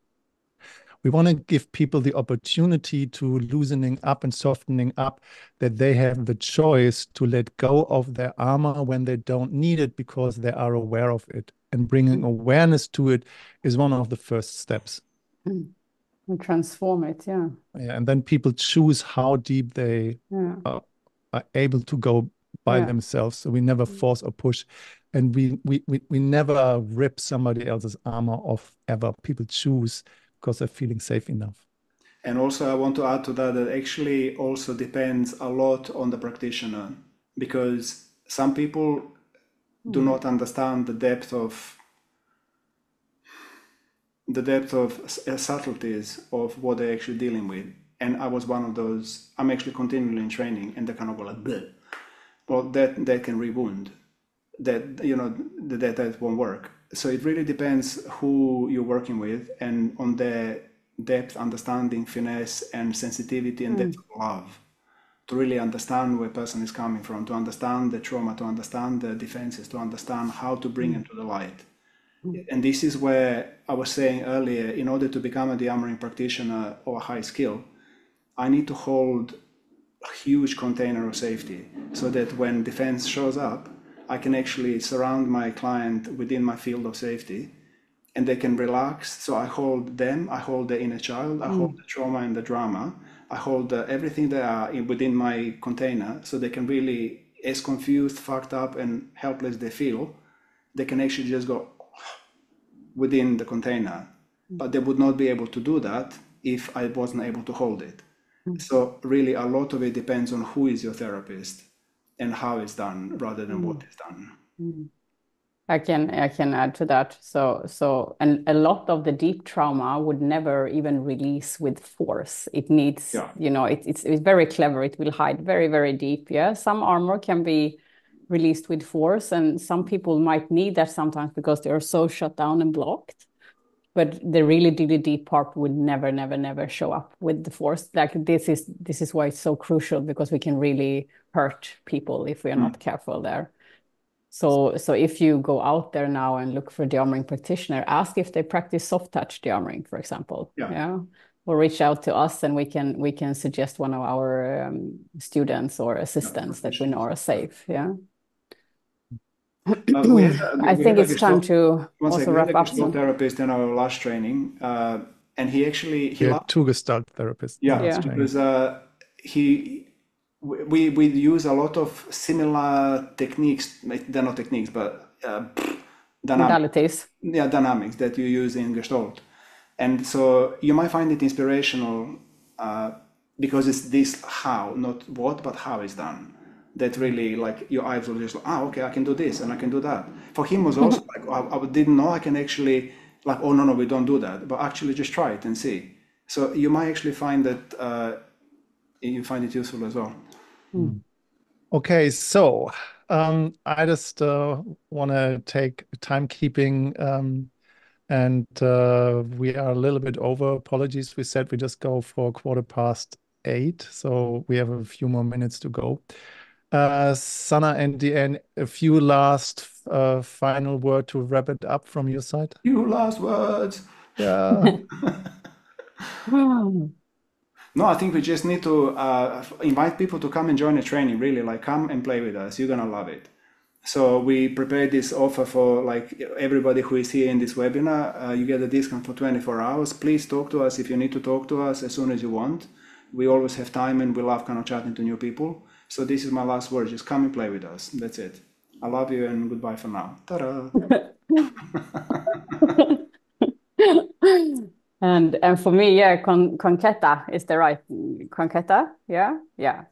we want to give people the opportunity to loosening up and softening up that they have the choice to let go of their armor when they don't need it because they are aware of it and bringing awareness to it is one of the first steps mm. and transform it yeah yeah and then people choose how deep they yeah. are, are, able to go by yeah. themselves so we never mm. force or push and we, we we we never rip somebody else's armor off ever people choose because they're feeling safe enough. And also, I want to add to that that actually also depends a lot on the practitioner because some people do not understand the depth of the depth of uh, subtleties of what they're actually dealing with. And I was one of those. I'm actually continually in training, and they kind of go like, Bleh. well, that that can rewound. That you know that that won't work so it really depends who you're working with and on the depth, understanding, finesse, and sensitivity and mm. depth of love to really understand where a person is coming from, to understand the trauma, to understand the defenses, to understand how to bring mm. to the light. Mm. And this is where I was saying earlier, in order to become a de-armoring practitioner or a high skill, I need to hold a huge container of safety so that when defense shows up, I can actually surround my client within my field of safety and they can relax. So I hold them, I hold the inner child, I mm. hold the trauma and the drama, I hold uh, everything that are in, within my container so they can really, as confused, fucked up, and helpless they feel, they can actually just go within the container. but they would not be able to do that if I wasn't able to hold it. Mm. So really, a lot of it depends on who is your therapist and how it's done, rather than mm. what is done. Mm. I can I can add to that. So so and a lot of the deep trauma would never even release with force. It needs yeah. you know it, it's it's very clever. It will hide very very deep. Yeah, some armor can be released with force, and some people might need that sometimes because they are so shut down and blocked but the really really deep part would never never never show up with the force like this is this is why it's so crucial because we can really hurt people if we are mm. not careful there so so if you go out there now and look for de-armoring practitioner ask if they practice soft touch de-armoring for example yeah. yeah or reach out to us and we can we can suggest one of our um, students or assistants that we know are safe yeah uh, I think it's time to also wrap up. Gestalt therapist in our last training, uh, and he actually he yeah, two Gestalt therapists. Yeah, yeah. because uh, he we we use a lot of similar techniques. They're not techniques, but uh, modalities. Yeah, dynamics that you use in Gestalt, and so you might find it inspirational uh, because it's this how, not what, but how it's done that really like your eyes will just like, ah, okay, I can do this and I can do that. For him was also like, I, I didn't know I can actually like, oh no, no, we don't do that, but actually just try it and see. So you might actually find that uh, you find it useful as well. Hmm. Okay, so um, I just uh, want to take timekeeping, um, and uh, we are a little bit over. Apologies, we said we just go for quarter past eight, so we have a few more minutes to go. Uh, Sana and Deanne, a few last uh, final word to wrap it up from your side. Few last words. Yeah. no, I think we just need to uh, invite people to come and join the training. Really, like come and play with us. You're gonna love it. So we prepared this offer for like everybody who is here in this webinar. Uh, you get a discount for 24 hours. Please talk to us if you need to talk to us as soon as you want. We always have time and we love kind of chatting to new people. So this is my last word. Just come and play with us. That's it. I love you and goodbye for now. Ta-da. and and for me, yeah, con conqueta is the right conchetta. Yeah, yeah.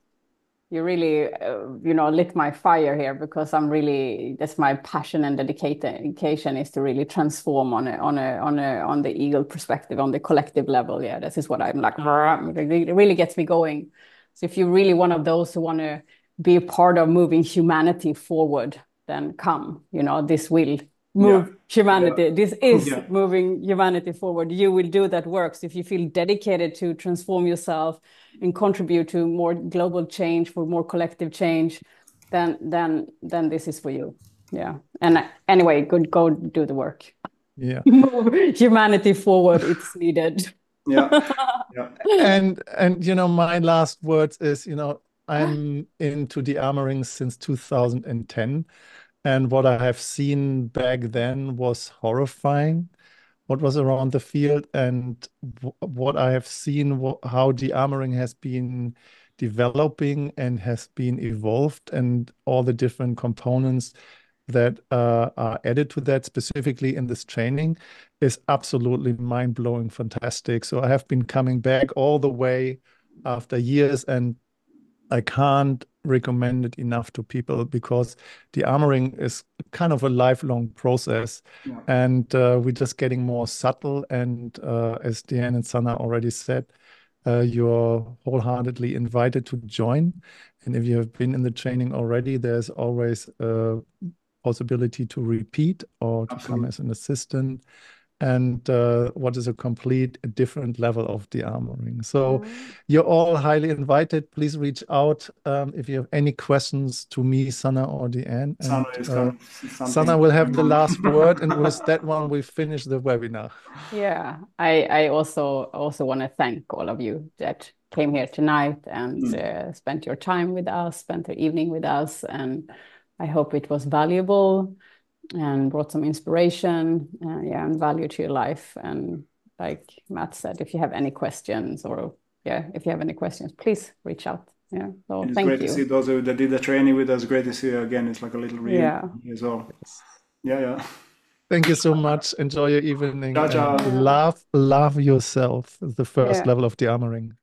You really, uh, you know, lit my fire here because I'm really that's my passion and dedication is to really transform on a on a on a on the eagle perspective on the collective level. Yeah, this is what I'm like. It really gets me going. So if you're really one of those who want to be a part of moving humanity forward, then come. You know, this will move yeah. humanity. Yeah. This is yeah. moving humanity forward. You will do that work. So if you feel dedicated to transform yourself and contribute to more global change, for more collective change, then then then this is for you. Yeah. And anyway, good go do the work. Yeah. Move humanity forward. It's needed yeah yeah and and you know my last words is you know i'm into de-armoring since 2010 and what i have seen back then was horrifying. What was around the field and what i have seen how de-armoring has been developing and has been evolved and all the different components that uh, are added to that specifically in this training is absolutely mind-blowing fantastic. So i have been coming back all the way after years and i can't recommend it enough to people because de-armoring is kind of a lifelong process yeah. and uh, we're just getting more subtle and uh, as Deanne and Sana already said uh, you're wholeheartedly invited to join and if you have been in the training already there's always a possibility to repeat or to Absolutely. come as an assistant and uh, what is a complete different level of de-armoring. So mm. you're all highly invited. Please reach out um, if you have any questions to me, Sana, or Deanne. And, uh, Sana will have the last word, and with that one, we finish the webinar. Yeah, I, I also also want to thank all of you that came here tonight and mm. uh, spent your time with us, spent the evening with us, and I hope it was valuable and brought some inspiration uh, yeah, and value to your life. And like Matt said, if you have any questions or yeah, if you have any questions, please reach out. Yeah. So it's thank great you. to see those that did the training with us. Great to see you again. It's like a little reunion yeah. as well. Yeah, yeah. Thank you so much. Enjoy your evening. Ciao, ciao. Love, love yourself. The first Yeah. level of the armoring.